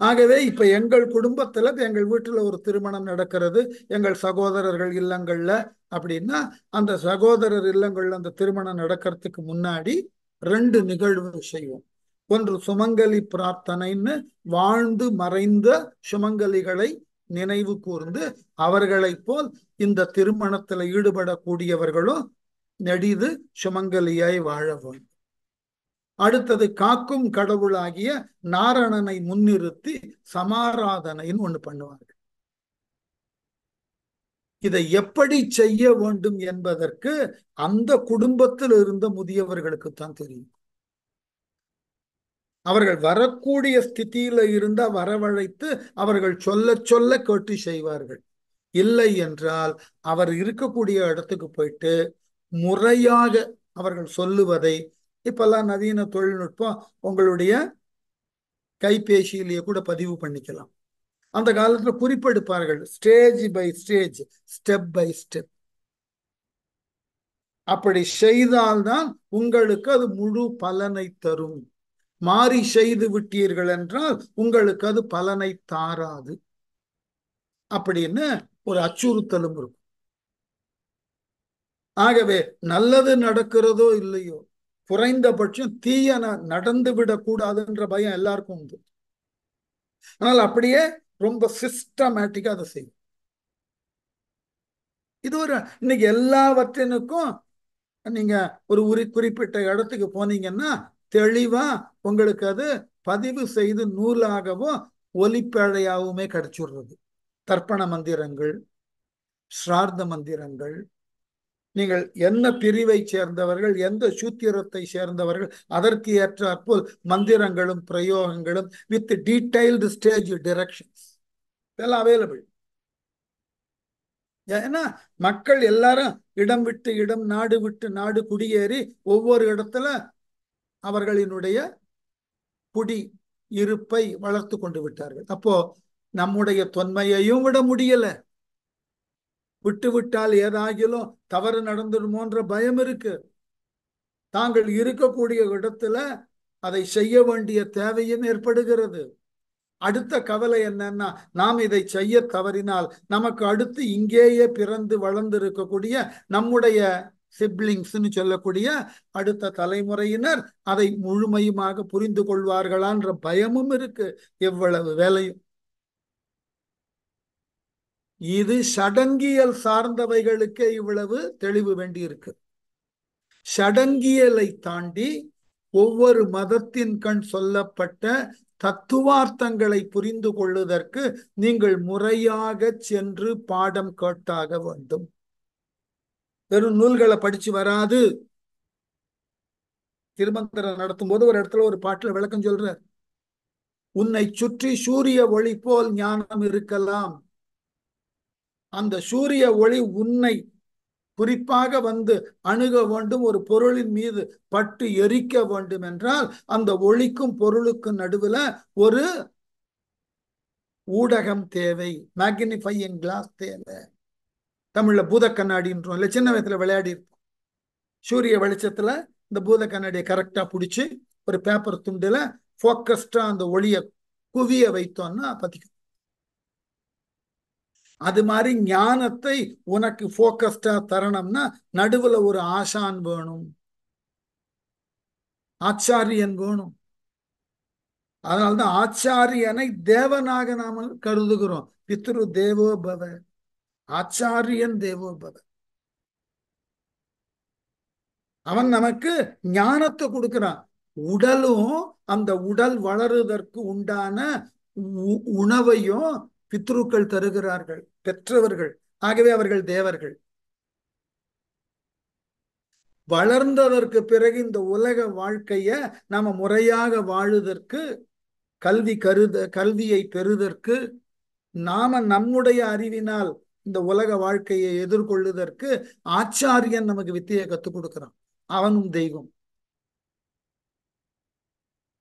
ஆகவே இப்ப எங்கள் குடும்பத்துல எங்கள் வீட்டுல ஒரு திருமணம் நடக்கிறது எங்கள் சகோதரர்கள் இல்லங்கள்ல அப்படின்னா அந்த சகோதரர் இல்லங்கள்ல அந்த திருமணம் நடக்கிறதுக்கு முன்னாடி ரெண்டு நிகழ்வு செய்வோம். ஒன்று சுமங்கலி பிரார்த்தனைன்னு வாழ்ந்து மறைந்த சுமங்கலிகளை நினைவு கூர்ந்து அவர்களைப் போல் இந்த திருமணத்துல ஈடுபடக்கூடியவர்களும் நெடிது சுமங்கலியாய் வாழ வேண்டும். அடுத்தது காக்கும் கடவுளாகிய நாரணனை முன்னிறுத்தி சமாராதனைன்னு ஒண்ணு பண்ணுவார்கள். இதை எப்படி செய்ய வேண்டும் என்பதற்கு அந்த குடும்பத்தில் இருந்த முதியவர்களுக்கு தான் தெரியும். அவர்கள் வரக்கூடிய ஸ்திதியில இருந்தா வரவழைத்து அவர்கள் சொல்ல சொல்ல கேட்டு செய்வார்கள். இல்லை என்றால் அவர் இருக்கக்கூடிய இடத்துக்கு போயிட்டு முறையாக அவர்கள் சொல்லுவதை இப்பெல்லாம் நவீன தொழில்நுட்பம் உங்களுடைய கைபேசியிலேயே கூட பதிவு பண்ணிக்கலாம். அந்த காலத்துல குறிப்பெடுப்பார்கள் stage by stage step by step அப்படி செய்தால்தான் உங்களுக்கு அது முழு பலனை தரும். மாறி செய்து விட்டீர்கள் என்றால் உங்களுக்கு அது பலனை தாராது. அப்படின்னு ஒரு அச்சுறுத்தலும் இருக்கும். ஆகவே நல்லது நடக்கிறதோ இல்லையோ குறைந்தபட்சம் தீய நடந்து விடக்கூடாதுன்ற பயம் எல்லாருக்கும் உண்டு. ஆனால் அப்படியே ரொம்ப சிஸ்டமேட்டிக்கா அதை செய்யும். இது ஒரு இன்னைக்கு எல்லாவற்றினுக்கும் நீங்க ஒரு உரி குறிப்பிட்ட இடத்துக்கு போனீங்கன்னா தெளிவா உங்களுக்கு அது பதிவு செய்து நூலாகவும் ஒலிப்பேழையாகவுமே கிடைச்சிடுறது தர்ப்பண மந்திரங்கள் ஸ்ரார்த்த மந்திரங்கள் நீங்கள் என்ன பிரிவை சேர்ந்தவர்கள் எந்த சூத்திரத்தை சேர்ந்தவர்கள் அதற்கு ஏற்றாற்போல் மந்திரங்களும் பிரயோகங்களும் வித் டீடைல்டு ஸ்டேஜ் டிரெக்ஷன்ஸ் இதெல்லாம் அவைலபிள் ஏன்னா மக்கள் எல்லாரும் இடம் விட்டு இடம் நாடு விட்டு நாடு குடியேறி ஒவ்வொரு இடத்துல அவர்களினுடைய குடி இருப்பை வளர்த்து கொண்டு விட்டார்கள். அப்போ நம்முடைய தொன்மையையும் விட முடியல. விட்டு விட்டால் ஏதாகிலும் தவறு நடந்துடுமோன்ற பயம் இருக்கு. தாங்கள் இருக்கக்கூடிய இடத்துல அதை செய்ய வேண்டிய தேவையும் ஏற்படுகிறது. அடுத்த கவலை என்னன்னா நாம் இதை செய்ய தவறினால் நமக்கு அடுத்து இங்கேயே பிறந்து வளர்ந்து இருக்கக்கூடிய நம்முடைய சிப்ளிங்ஸ்ன்னு சொல்லக்கூடிய அடுத்த தலைமுறையினர் அதை முழுமையுமாக புரிந்து கொள்வார்களான்ற பயமும் இருக்கு. எவ்வளவு வேலையும். இது சடங்கியல் சார்ந்தவைகளுக்கே இவ்வளவு தெளிவு வேண்டி இருக்கு சடங்கியலை தாண்டி ஒவ்வொரு மதத்தின் கண் சொல்லப்பட்ட தத்துவார்த்தங்களை புரிந்து கொள்வதற்கு நீங்கள் முறையாக சென்று பாடம் கேட்டாக வேண்டும். வெறும் நூல்களை படிச்சு வராது. திருமந்திரம் நடத்தும் போது ஒரு இடத்துல ஒரு பாட்டுல விளக்கம் சொல்றார். உன்னை சுற்றி சூரிய ஒளி போல் ஞானம் இருக்கலாம். அந்த சூரிய ஒளி உன்னை குறிப்பாக வந்து அணுக வேண்டும் ஒரு பொருளின் மீது பட்டு எரிக்க வேண்டும் என்றால் அந்த ஒளிக்கும் பொருளுக்கும் நடுவுல ஒரு ஊடகம் தேவை. மேக்னிஃபையிங் கிளாஸ் தேவை. தமிழ்ல பூத கண்ணாடின்றோம் இல்லை சின்ன வயசுல விளையாடி இருப்போம். சூரிய வெளிச்சத்துல இந்த பூத கண்ணாடியை கரெக்டா பிடிச்சி ஒரு பேப்பர் துண்டுல ஃபோக்கஸ்டா அந்த ஒளியை குவிய வைத்தோம்னா பத்திக்கும். அது மாதிரி ஞானத்தை உனக்கு போக்கஸ்டா தரணும்னா நடுவுல ஒரு ஆசான் வேணும். ஆச்சாரியன் வேணும். அதனால்தான் ஆச்சாரியனை தேவனாக நாம கருதுகிறோம். பித்ரு தேவோபவ ஆச்சாரியன் தேவோபவ அவன் நமக்கு ஞானத்தை கொடுக்கிறான். உடலும் அந்த உடல் வளருவதற்கு உண்டான உணவையும் பித்ருக்கள் தருகிறார்கள். பெற்றவர்கள் ஆகவே அவர்கள் தேவர்கள். வளர்ந்ததற்கு பிறகு இந்த உலக வாழ்க்கைய நாம முறையாக வாழுதற்கு கல்வி கருத கல்வியை பெறுதற்கு நாம நம்முடைய அறிவினால் இந்த உலக வாழ்க்கையை எதிர்கொள்ளுதற்கு ஆச்சாரியன் நமக்கு வித்தியை கத்துக் கொடுக்கிறான். அவனும் தெய்வம்.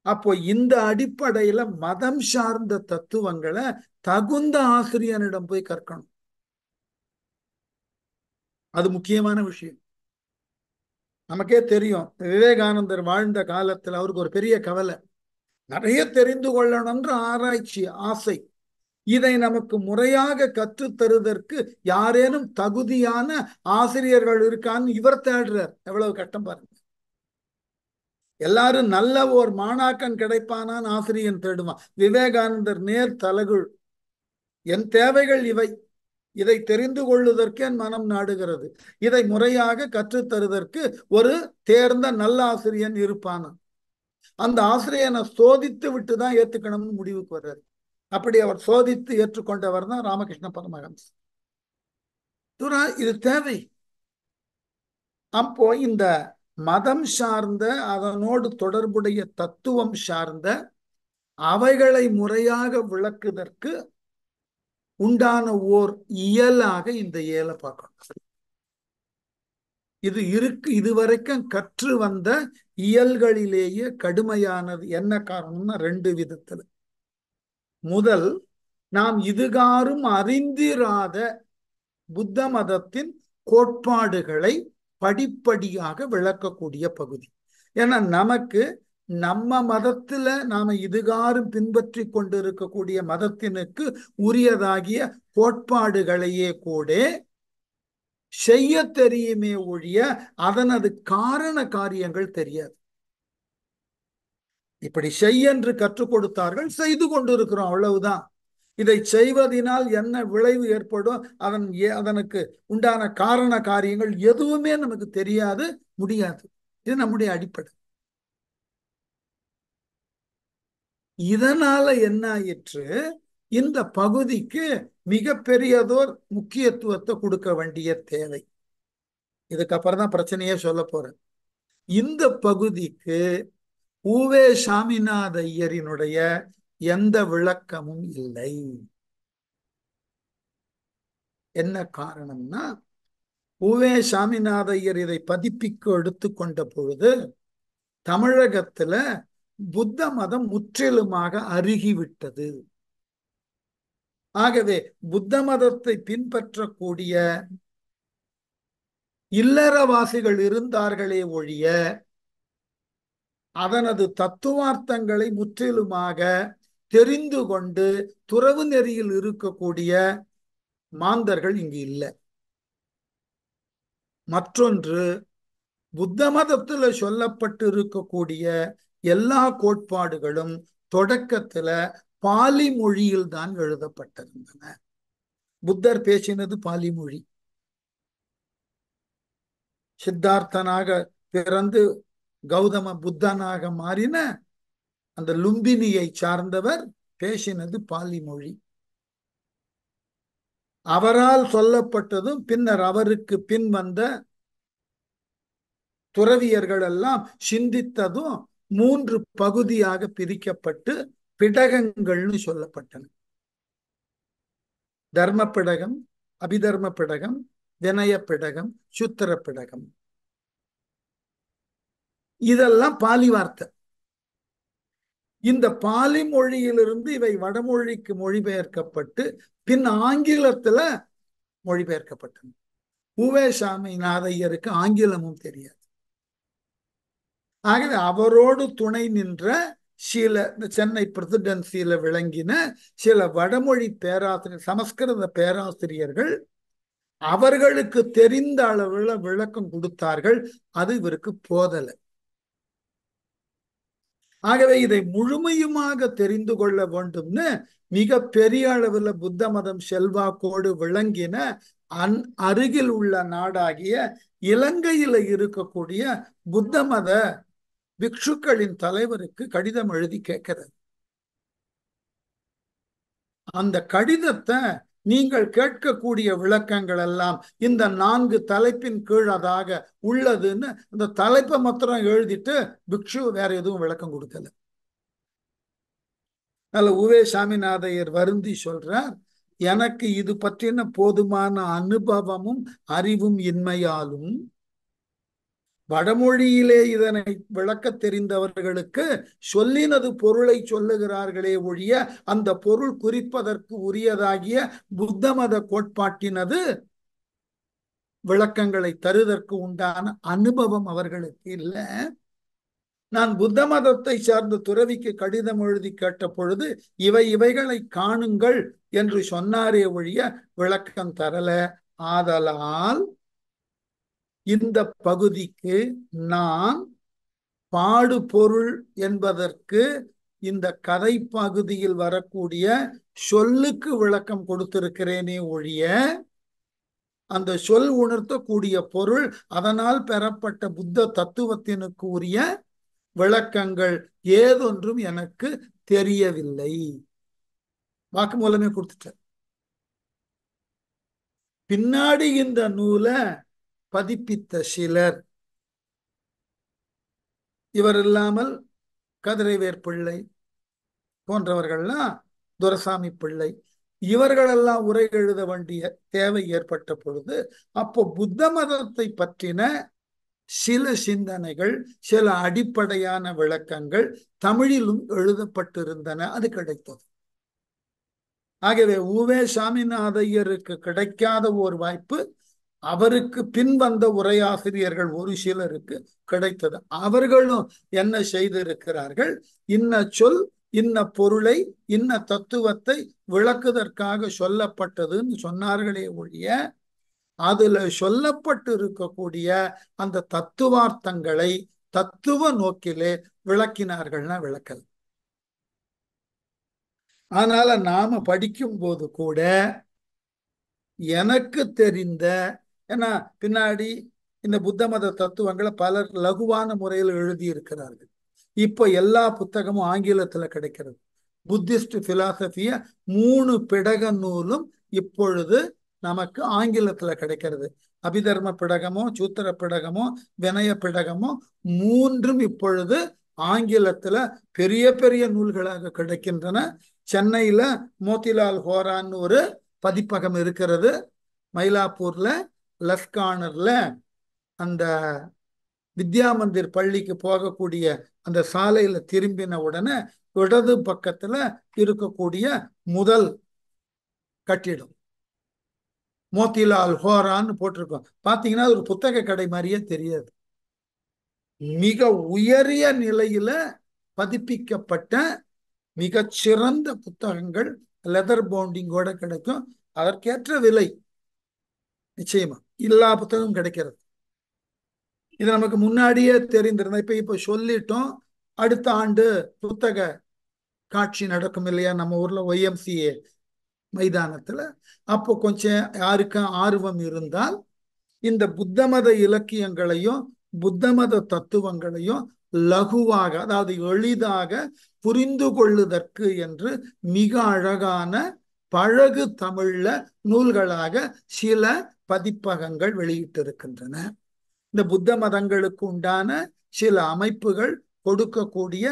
அப்போ இந்த அடிப்படையில மதம் சார்ந்த தத்துவங்களை தகுந்த ஆசிரியனிடம் போய் கற்கணும். அது முக்கியமான விஷயம். நமக்கே தெரியும் விவேகானந்தர் வாழ்ந்த காலத்துல அவருக்கு ஒரு பெரிய கவலை. நிறைய தெரிந்து கொள்ளணும்ன்ற ஆராய்ச்சி ஆசை. இதை நமக்கு முறையாக கற்றுத்தருவதற்கு யாரேனும் தகுதியான ஆசிரியர்கள் இருக்கான்னு இவர் தேடுறார். எவ்வளவு கட்டம் பாருங்க. எல்லாரும் நல்ல ஓர் மாணாக்கன் கிடைப்பானான்னு ஆசிரியன் தேடுவான். விவேகானந்தர் நேர் தலகுள் என் தேவைகள் இவை. இதை தெரிந்து கொள்ளுவதற்கு என் மனம் நாடுகிறது. இதை முறையாக கற்றுத்தருவதற்கு ஒரு தேர்ந்த நல்ல ஆசிரியன் இருப்பானா. அந்த ஆசிரியனை சோதித்து விட்டு தான் ஏத்துக்கணும்னு முடிவுக்கு வர்றாரு. அப்படி அவர் சோதித்து ஏற்றுக்கொண்டவர் தான் ராமகிருஷ்ண பரமஹம்ஸ் இது தேவை. அப்போ இந்த மதம் சார்ந்த அதனோடு தொடர்புடைய தத்துவம் சார்ந்த அவைகளை முறையாக விளக்குதற்கு உண்டான ஓர் இயலாக இந்த இயலை பார்க்கணும். இது இருக்கு இதுவரைக்கும் கற்று வந்த இயல்களிலேயே கடுமையானது என்ன காரணம்னா ரெண்டு விதத்துல. முதல் நாம் இதுகாரும் அறிந்திராத புத்த மதத்தின் கோட்பாடுகளை படிப்படியாக விளக்கக்கூடிய பகுதி. ஏன்னா நமக்கு நம்ம மதத்துல நாம இதுகாரும் பின்பற்றி கொண்டிருக்கக்கூடிய மதத்தினுக்கு உரியதாகிய கோட்பாடுகளையே கூட செய்ய தெரியுமே ஒழிய அதனது காரண காரியங்கள் தெரியாது. இப்படி செய் என்று கற்றுக் கொடுத்தார்கள் செய்து கொண்டிருக்கிறோம் அவ்வளவுதான். இதை செய்வதனால் என்ன விளைவு ஏற்படும் அதன் அதனுக்கு உண்டான காரண காரியங்கள் எதுவுமே நமக்கு தெரியாது முடியாது. இது நம்முடைய அடிப்படை. இதனால என்ன ஆயிற்று இந்த பகுதிக்கு மிக பெரியதோர் முக்கியத்துவத்தை கொடுக்க வேண்டிய தேவை. இதுக்கப்புறம் தான் பிரச்சனையே சொல்ல போறேன். இந்த பகுதிக்கு ஊவே சாமிநாத ஐயரினுடைய எந்த விளக்கமும் இல்லை. என்ன காரணம்னா ஊவே சாமிநாத ஐயர் இதை பதிப்பிக்க எடுத்துக்கொண்ட பொழுது தமிழகத்துல புத்த மதம் முற்றிலுமாக அருகிவிட்டது. ஆகவே புத்த மதத்தை பின்பற்றக்கூடிய இல்லறவாசிகள் இருந்தார்களே ஒழிய அதனது தத்துவார்த்தங்களை முற்றிலுமாக தெரிந்து கொண்டு துறவு நெறியில் இருக்கக்கூடிய மாந்தர்கள் இங்கு இல்லை. மற்றொன்று புத்த மதத்துல சொல்லப்பட்டு இருக்கக்கூடிய எல்லா கோட்பாடுகளும் தொடக்கத்துல பாலி மொழியில் தான் எழுதப்பட்டிருந்தன. புத்தர் பேசினது பாலி மொழி. சித்தார்த்தனாக பிறந்து கௌதம புத்தனாக மாறின அந்த லும்பினியை சார்ந்தவர் பேசினது பாலி மொழி. அவரால் சொல்லப்பட்டதும் பின்னர் அவருக்கு பின் வந்த துறவியர்கள் எல்லாம் சிந்தித்ததும் மூன்று பகுதியாக பிரிக்கப்பட்டு பிடகங்கள்னு சொல்லப்பட்டன. தர்ம பிடகம் அபிதர்ம பிடகம் வினய பிடகம் சுத்திர பிடகம் இதெல்லாம் பாலி வார்த்தை இந்த பாலி மொழியிலிருந்து இவை வடமொழிக்கு மொழிபெயர்க்கப்பட்டு பின் ஆங்கிலத்துல மொழிபெயர்க்கப்பட்டன. உவே சாமிநாதையருக்கு ஆங்கிலமும் தெரியாது. ஆகவே அவரோடு துணை நின்ற சில இந்த சென்னை பிரசிடென்சியில விளங்கின சில வடமொழி பேராசிரியர் சமஸ்கிருத பேராசிரியர்கள் அவர்களுக்கு தெரிந்த அளவுல விளக்கம் கொடுத்தார்கள். அது இவருக்கு போதலை. ஆகவே இதை முழுமையுமாக தெரிந்து கொள்ள வேண்டும்னு மிக பெரிய அளவில் புத்த மதம் செல்வாக்கோடு விளங்கின அந் அருகில் உள்ள நாடாகிய இலங்கையில இருக்கக்கூடிய புத்த மத பிக்ஷுக்களின் தலைவருக்கு கடிதம் எழுதி கேட்கிறது. அந்த கடிதத்தை நீங்கள் கேட்கக்கூடிய விளக்கங்கள் எல்லாம் இந்த நான்கு தலைப்பின் கீழதாக உள்ளதுன்னு இந்த தலைப்பை மாத்திரம் எழுதிட்டு பிக்ஷு வேற எதுவும் விளக்கம் கொடுக்கல. நல்ல உவே சாமிநாதையர் வருந்தி சொல்றார் எனக்கு இது பற்றின போதுமான அனுபவமும் அறிவும் இன்மையாலும் வடமொழியிலே இதனை விளக்க தெரிந்தவர்களுக்கு சொல்லினது பொருளை சொல்லுகிறார்களே ஒழிய அந்த பொருள் குறிப்பதற்கு உரியதாகிய புத்த மத கோட்பாட்டினது விளக்கங்களை தருதற்கு உண்டான அனுபவம் அவர்களுக்கு இல்லை. நான் புத்த மதத்தை சார்ந்த துறவிக்கு கடிதம் எழுதி கேட்ட பொழுது இவை இவைகளை காணுங்கள் என்று சொன்னாரே ஒழிய விளக்கம் தரல. ஆதலால் இந்த பகுதிக்கு நான் பாடு பொருள் என்பதற்கு இந்த கதை பகுதியில் வரக்கூடிய சொல்லுக்கு விளக்கம் கொடுத்திருக்கிறேனே ஒழிய அந்த சொல் உணர்த்தக்கூடிய பொருள் அதனால் பெறப்பட்ட புத்த தத்துவத்தினுக்கு உரிய விளக்கங்கள் ஏதொன்றும் எனக்கு தெரியவில்லை. வாக்கு மூலமே கொடுத்துட்ட பின்னாடி இந்த நூலை பதிப்பித்த சிலர். இவர் இல்லாமல் கதிரைவேர் பிள்ளை போன்றவர்கள்லாம் துரசாமி பிள்ளை. இவர்களெல்லாம் உரை எழுத வேண்டிய தேவை ஏற்பட்ட பொழுது அப்போ புத்த மதத்தை பற்றின சில சிந்தனைகள் சில அடிப்படையான விளக்கங்கள் தமிழிலும் எழுதப்பட்டிருந்தன அது கிடைத்தது. ஆகவே உவே சாமிநாதையருக்கு கிடைக்காத ஒரு வாய்ப்பு அவருக்கு பின் வந்த உரையாசிரியர்கள் ஒரு சிலருக்கு கிடைத்தது. அவர்களும் என்ன செய்திருக்கிறார்கள்? இன்ன சொல் இன்ன பொருளை இன்ன தத்துவத்தை விளக்குதற்காக சொல்லப்பட்டதுன்னு சொன்னார்களே ஒழிய அதுல சொல்லப்பட்டு இருக்கக்கூடிய அந்த தத்துவார்த்தங்களை தத்துவ நோக்கிலே விளக்கினார்கள்னா விளக்கல். அதனால நாம படிக்கும் போது கூட எனக்கு தெரிந்த ஏன்னா பின்னாடி இந்த புத்த மத தத்துவங்களை பலர் லகுவான முறையில் எழுதி இருக்கிறார்கள் இப்போ எல்லா புத்தகமும் ஆங்கிலத்துல கிடைக்கிறது. புத்திஸ்ட் பிலாசபிய மூணு பிடக நூலும் இப்பொழுது நமக்கு ஆங்கிலத்துல கிடைக்கிறது. அபிதர்ம பிடகமோ சூத்திர பிடகமோ வினய பிடகமோ மூன்றும் இப்பொழுது ஆங்கிலத்துல பெரிய பெரிய நூல்களாக கிடைக்கின்றன. சென்னையில மோத்திலால் ஹோரான்னு ஒரு பதிப்பகம் இருக்கிறது. மயிலாப்பூர்ல லெஃப்ட் அந்த வித்யா மந்திர் பள்ளிக்கு போகக்கூடிய அந்த சாலையில திரும்பின உடனே இடது பக்கத்துல இருக்கக்கூடிய முதல் கட்டிடம். மோத்திலால் ஹோரான்னு போட்டிருக்கோம். பாத்தீங்கன்னா ஒரு புத்தக கடை மாதிரியே தெரியாது. மிக உயரிய நிலையில பதிப்பிக்கப்பட்ட மிகச்சிறந்த புத்தகங்கள் லெதர் பவுண்டிங்கோட கிடைக்கும். அதற்கேற்ற விலை நிச்சயமா. எல்லா புத்தகமும் கிடைக்கிறது. இது நமக்கு முன்னாடியே தெரிந்திருந்தா இப்ப இப்ப சொல்லிட்டோம். அடுத்த ஆண்டு புத்தக காட்சி நடக்கும் இல்லையா? நம்ம ஊர்ல ஒய்எம்சிஏ மைதானத்துல. அப்போ கொஞ்சம் யாருக்கும் ஆர்வம் இருந்தால் இந்த புத்த மத இலக்கியங்களையும் புத்த மத தத்துவங்களையும் லகுவாக அதாவது எளிதாக புரிந்து கொள்ளுதற்கு என்று மிக அழகான பழகு தமிழ்ல நூல்களாக சில பதிப்பகங்கள் வெளியிட்டிருக்கின்றன. இந்த புத்த மதங்களுக்கு உண்டான சில அமைப்புகள் கொடுக்கக்கூடிய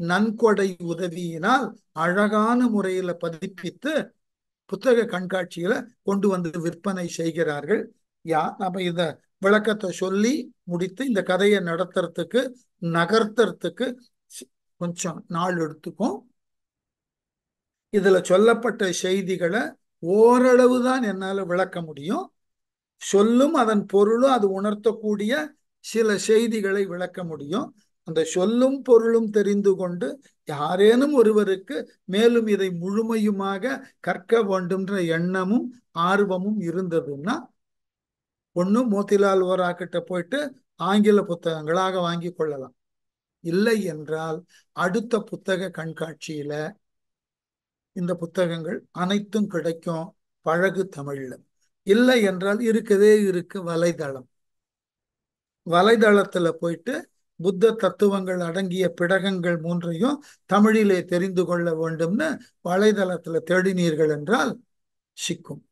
நன்கொடை உதவியினால் அழகான முறையில பதிப்பித்து புத்தக கண்காட்சியில கொண்டு வந்து விற்பனை செய்கிறார்கள். யா நம்ம இத விளக்கத்தை சொல்லி முடித்து இந்த கதையை நடத்துறதுக்கு நகர்த்துறதுக்கு கொஞ்சம் நாள் எடுத்துக்கும் இதுல சொல்லப்பட்ட செய்திகளை ஓரளவு தான் என்னால விளக்க முடியும். சொல்லும் அதன் பொருளும் அது உணர்த்தக்கூடிய சில செய்திகளை விளக்க முடியும். அந்த சொல்லும் பொருளும் தெரிந்து கொண்டு யாரேனும் ஒருவருக்கு மேலும் இதை முழுமையுமாக கற்க வேண்டும்ன்ற எண்ணமும் ஆர்வமும் இருந்ததுன்னா ஒண்ணு மோத்திலால் ஓரா கிட்ட போயிட்டு ஆங்கில புத்தகங்களாக வாங்கி கொள்ளலாம். இல்லை என்றால் அடுத்த புத்தக கண்காட்சியில இந்த புத்தகங்கள் அனைத்தும் கிடைக்கும் பழகு தமிழ்ல. இல்லை என்றால் இருக்கதே இருக்கு வலைதளம். வலைதளத்துல போயிட்டு புத்த தத்துவங்கள் அடங்கிய பிடகங்கள் மூன்றையும் தமிழிலே தெரிந்து கொள்ள வேண்டும்னு வலைதளத்துல தேடினீர்கள் என்றால் சிக்கும்.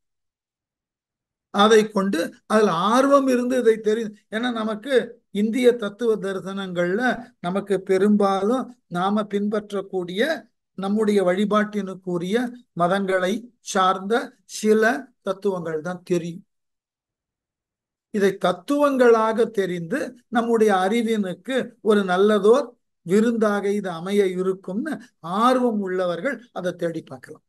அதை கொண்டு அதில் ஆர்வம் இருந்து இதை தெரி ஏன்னா நமக்கு இந்திய தத்துவ தரிசனங்கள்ல நமக்கு பெரும்பாலும் நாம பின்பற்றக்கூடிய நம்முடைய வழிபாட்டினுக்குரிய மதங்களை சார்ந்த சில தத்துவங்கள் தான் தெரியும். இதை தத்துவங்களாக தெரிந்து நம்முடைய அறிவினுக்கு ஒரு நல்லதோர் விருந்தாக இது அமைய இருக்கும்னு ஆர்வம் உள்ளவர்கள் அதை தேடி பார்க்கலாம்.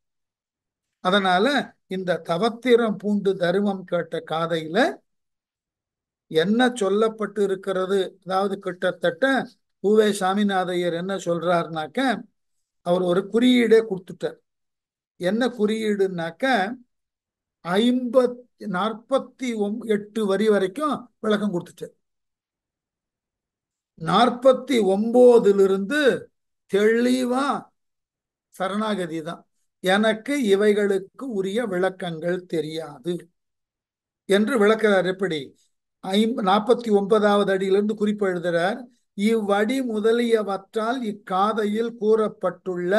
அதனால இந்த தவத்திரம் பூண்டு தருமம் கேட்ட காதையில என்ன சொல்லப்பட்டு இருக்கிறது? அதாவது கிட்டத்தட்ட பூவே சாமிநாதையர் என்ன சொல்றாருனாக்க அவர் ஒரு குறியீடே கொடுத்துட்டார். என்ன குறியீடுனாக்க ஐம்பத் நாற்பத்தி ஒம் எட்டு வரி வரைக்கும் விளக்கம் கொடுத்துட்டார். நாற்பத்தி ஒன்பதுலிருந்து தெளிவா சரணாகதி தான். எனக்கு இவைகளுக்கு உரிய விளக்கங்கள் தெரியாது. என்று விளக்கிறார் எப்படி? ஐம் நாற்பத்தி ஒன்பதாவது அடியிலிருந்து குறிப்பு எழுதுறார். இவ்வடி முதலியவற்றால் இக்காதையில் கூறப்பட்டுள்ள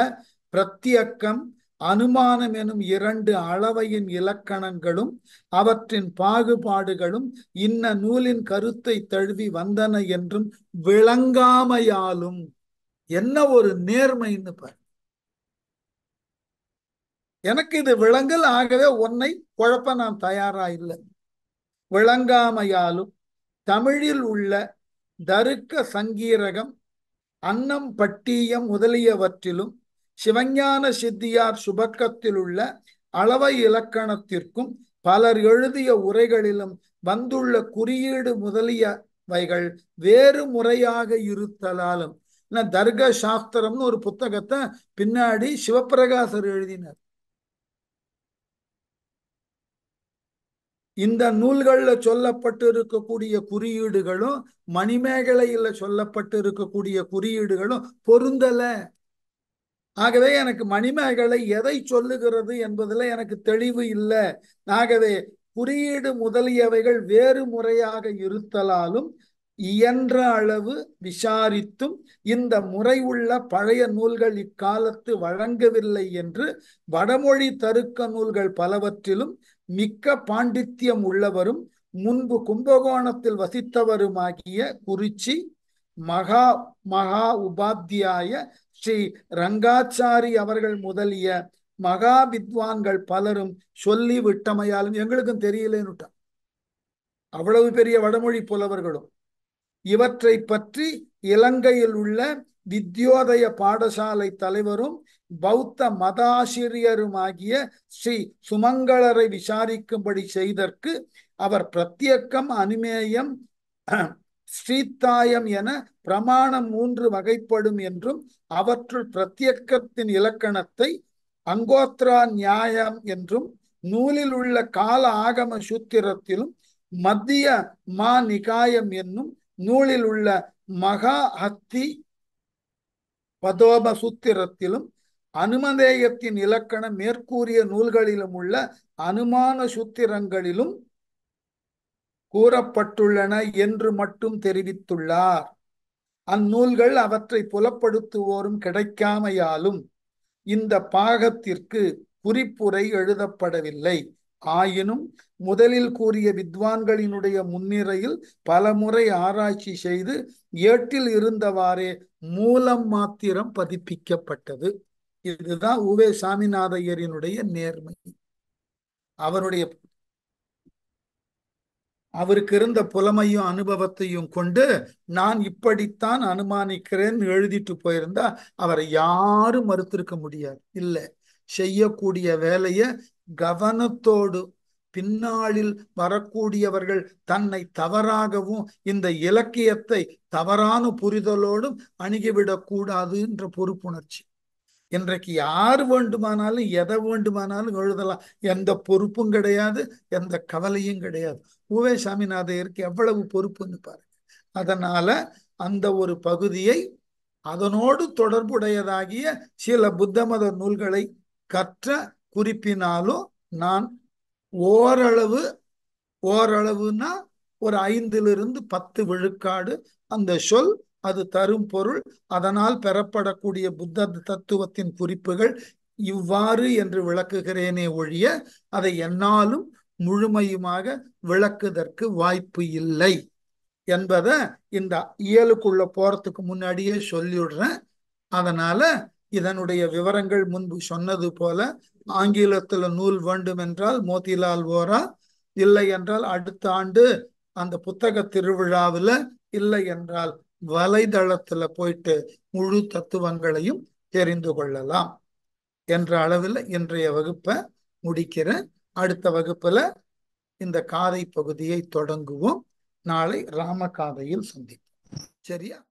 பிரத்தியக்கம் அனுமானம் எனும் இரண்டு அளவையின் இலக்கணங்களும் அவற்றின் பாகுபாடுகளும் இன்ன நூலின் கருத்தை தழுவி வந்தன என்றும் விளங்காமையாலும். என்ன ஒரு நேர்மைன்னு பாரு. எனக்கு இது விளங்கல் ஆகவே உன்னை குழப்ப நான் தயாரா இல்லை. விளங்காமையாலும் தமிழில் உள்ள தருக்க சங்கீரகம் அன்னம் பட்டியம் முதலியவற்றிலும் சிவஞான சித்தியார் சுபக்கத்தில் உள்ள அளவை இலக்கணத்திற்கும் பலர் எழுதிய உரைகளிலும் வந்துள்ள குறியீடு முதலியவைகள் வேறு முறையாக இருத்தலாலும். தர்க சாஸ்திரம்னு ஒரு புத்தகத்தை பின்னாடி சிவபிரகாசர் எழுதினார். இந்த நூல்கள்ல சொல்லப்பட்டு இருக்கக்கூடிய குறியீடுகளும் மணிமேகலையில சொல்லப்பட்டு இருக்கக்கூடிய குறியீடுகளும் பொருந்தல. ஆகவே எனக்கு மணிமேகலை எதை சொல்லுகிறது என்பதில் எனக்கு தெளிவு இல்லை. ஆகவே குறியீடு முதலியவைகள் வேறு முறையாக இருத்தலாலும் இயன்ற அளவு விசாரித்தும் இந்த முறை உள்ள பழைய நூல்கள் இக்காலத்து வழங்கவில்லை என்று வடமொழி தருக்க நூல்கள் பலவற்றிலும் மிக்க பாண்டித்யம் உள்ளவரும் முன்பு கும்பகோணத்தில் வசித்தவருமாகிய குறிச்சி மகா மகா உபாத்தியாய ஸ்ரீ ரங்காச்சாரி அவர்கள் முதலிய மகா வித்வான்கள் பலரும் சொல்லி விட்டமையாலும் எங்களுக்கும் தெரியலேன்னுட்டான் அவ்வளவு பெரிய வடமொழி புலவர்களும். இவற்றை பற்றி இலங்கையில் உள்ள வித்யோதய பாடசாலை தலைவரும் பௌத்த மதாசிரியருமாகிய ஸ்ரீ சுமங்களரை விசாரிக்கும்படி செய்தற்கு அவர் பிரத்யக்கம் அனுமேயம் ஸ்ரீத்தாயம் என பிரமாணம் மூன்று வகைப்படும் என்றும் அவற்றுள் பிரத்யக்கத்தின் இலக்கணத்தை அங்கோத்ரா நியாயம் என்றும் நூலில் உள்ள கால ஆகம சூத்திரத்திலும் மத்திய மா நிகாயம் என்னும் நூலில் உள்ள மகா ஹத்தி பதோப சூத்திரத்திலும் அனுமதேயத்தின் இலக்கணம் மேற்கூறிய நூல்களிலும் உள்ள அனுமான சூத்திரங்களிலும் கூறப்பட்டுள்ளன என்று மட்டும் தெரிவித்துள்ளார். அந்நூல்கள் அவற்றை புலப்படுத்துவோரும் கிடைக்காமையாலும் இந்த பாகத்திற்கு குறிப்புரை எழுதப்படவில்லை. ஆயினும் முதலில் கூறிய வித்வான்களினுடைய முன்னிறையில் பலமுறை ஆராய்ச்சி செய்து ஏட்டில் இருந்தவாறே மூலம் மாத்திரம் பதிப்பிக்கப்பட்டது. இதுதான் உவே சாமிநாதையரினுடைய நேர்மை. அவருடைய அவருக்கு இருந்த புலமையும் அனுபவத்தையும் கொண்டு நான் இப்படித்தான் அனுமானிக்கிறேன் எழுதிட்டு போயிருந்தா அவரை யாரும் மறுத்திருக்க முடியாது. இல்லை செய்யக்கூடிய வேலையை கவனத்தோடு பின்னாளில் வரக்கூடியவர்கள் தன்னை தவறாகவும் இந்த இலக்கியத்தை தவறான புரிதலோடும் அணுகிவிடக்கூடாது என்ற பொறுப்புணர்ச்சி. இன்றைக்கு யார் வேண்டுமானாலும் எதை வேண்டுமானாலும் எழுதலாம். எந்த பொறுப்பும் கிடையாது எந்த கவலையும் கிடையாது. உவே சாமிநாதையருக்கு எவ்வளவு பொறுப்புன்னு பாருங்க. அதனால அந்த ஒரு பகுதியை அதனோடு தொடர்புடையதாகிய சில புத்த மத நூல்களை கற்ற குறிப்பினாலும் நான் ஓரளவு ஓரளவுனா ஒரு ஐந்திலிருந்து பத்து விழுக்காடு அந்த சொல் அது தரும் பொருள். அதனால் பெறப்படக்கூடிய புத்த தத்துவத்தின் குறிப்புகள் இவ்வாறு என்று விளக்குகிறேனே ஒழிய அதை என்னாலும் முழுமையுமாக விளக்குதற்கு வாய்ப்பு இல்லை என்பதை இந்த இயலுக்குள்ள போறதுக்கு முன்னாடியே சொல்லிவிடுறேன் அதனால இதனுடைய விவரங்கள் முன்பு சொன்னது போல ஆங்கிலத்துல நூல் வேண்டும் என்றால் மோதிலால் ஓரா இல்லை என்றால் அடுத்த ஆண்டு அந்த புத்தக திருவிழாவில் இல்லை என்றால் வலைதளத்துல போயிட்டு முழு தத்துவங்களையும் தெரிந்து கொள்ளலாம் என்ற அளவில் இன்றைய வகுப்பை முடிக்கிறேன் அடுத்த வகுப்புல இந்த காதை பகுதியை தொடங்குவோம். நாளை ராமகாதையில் சந்திப்போம். சரியா?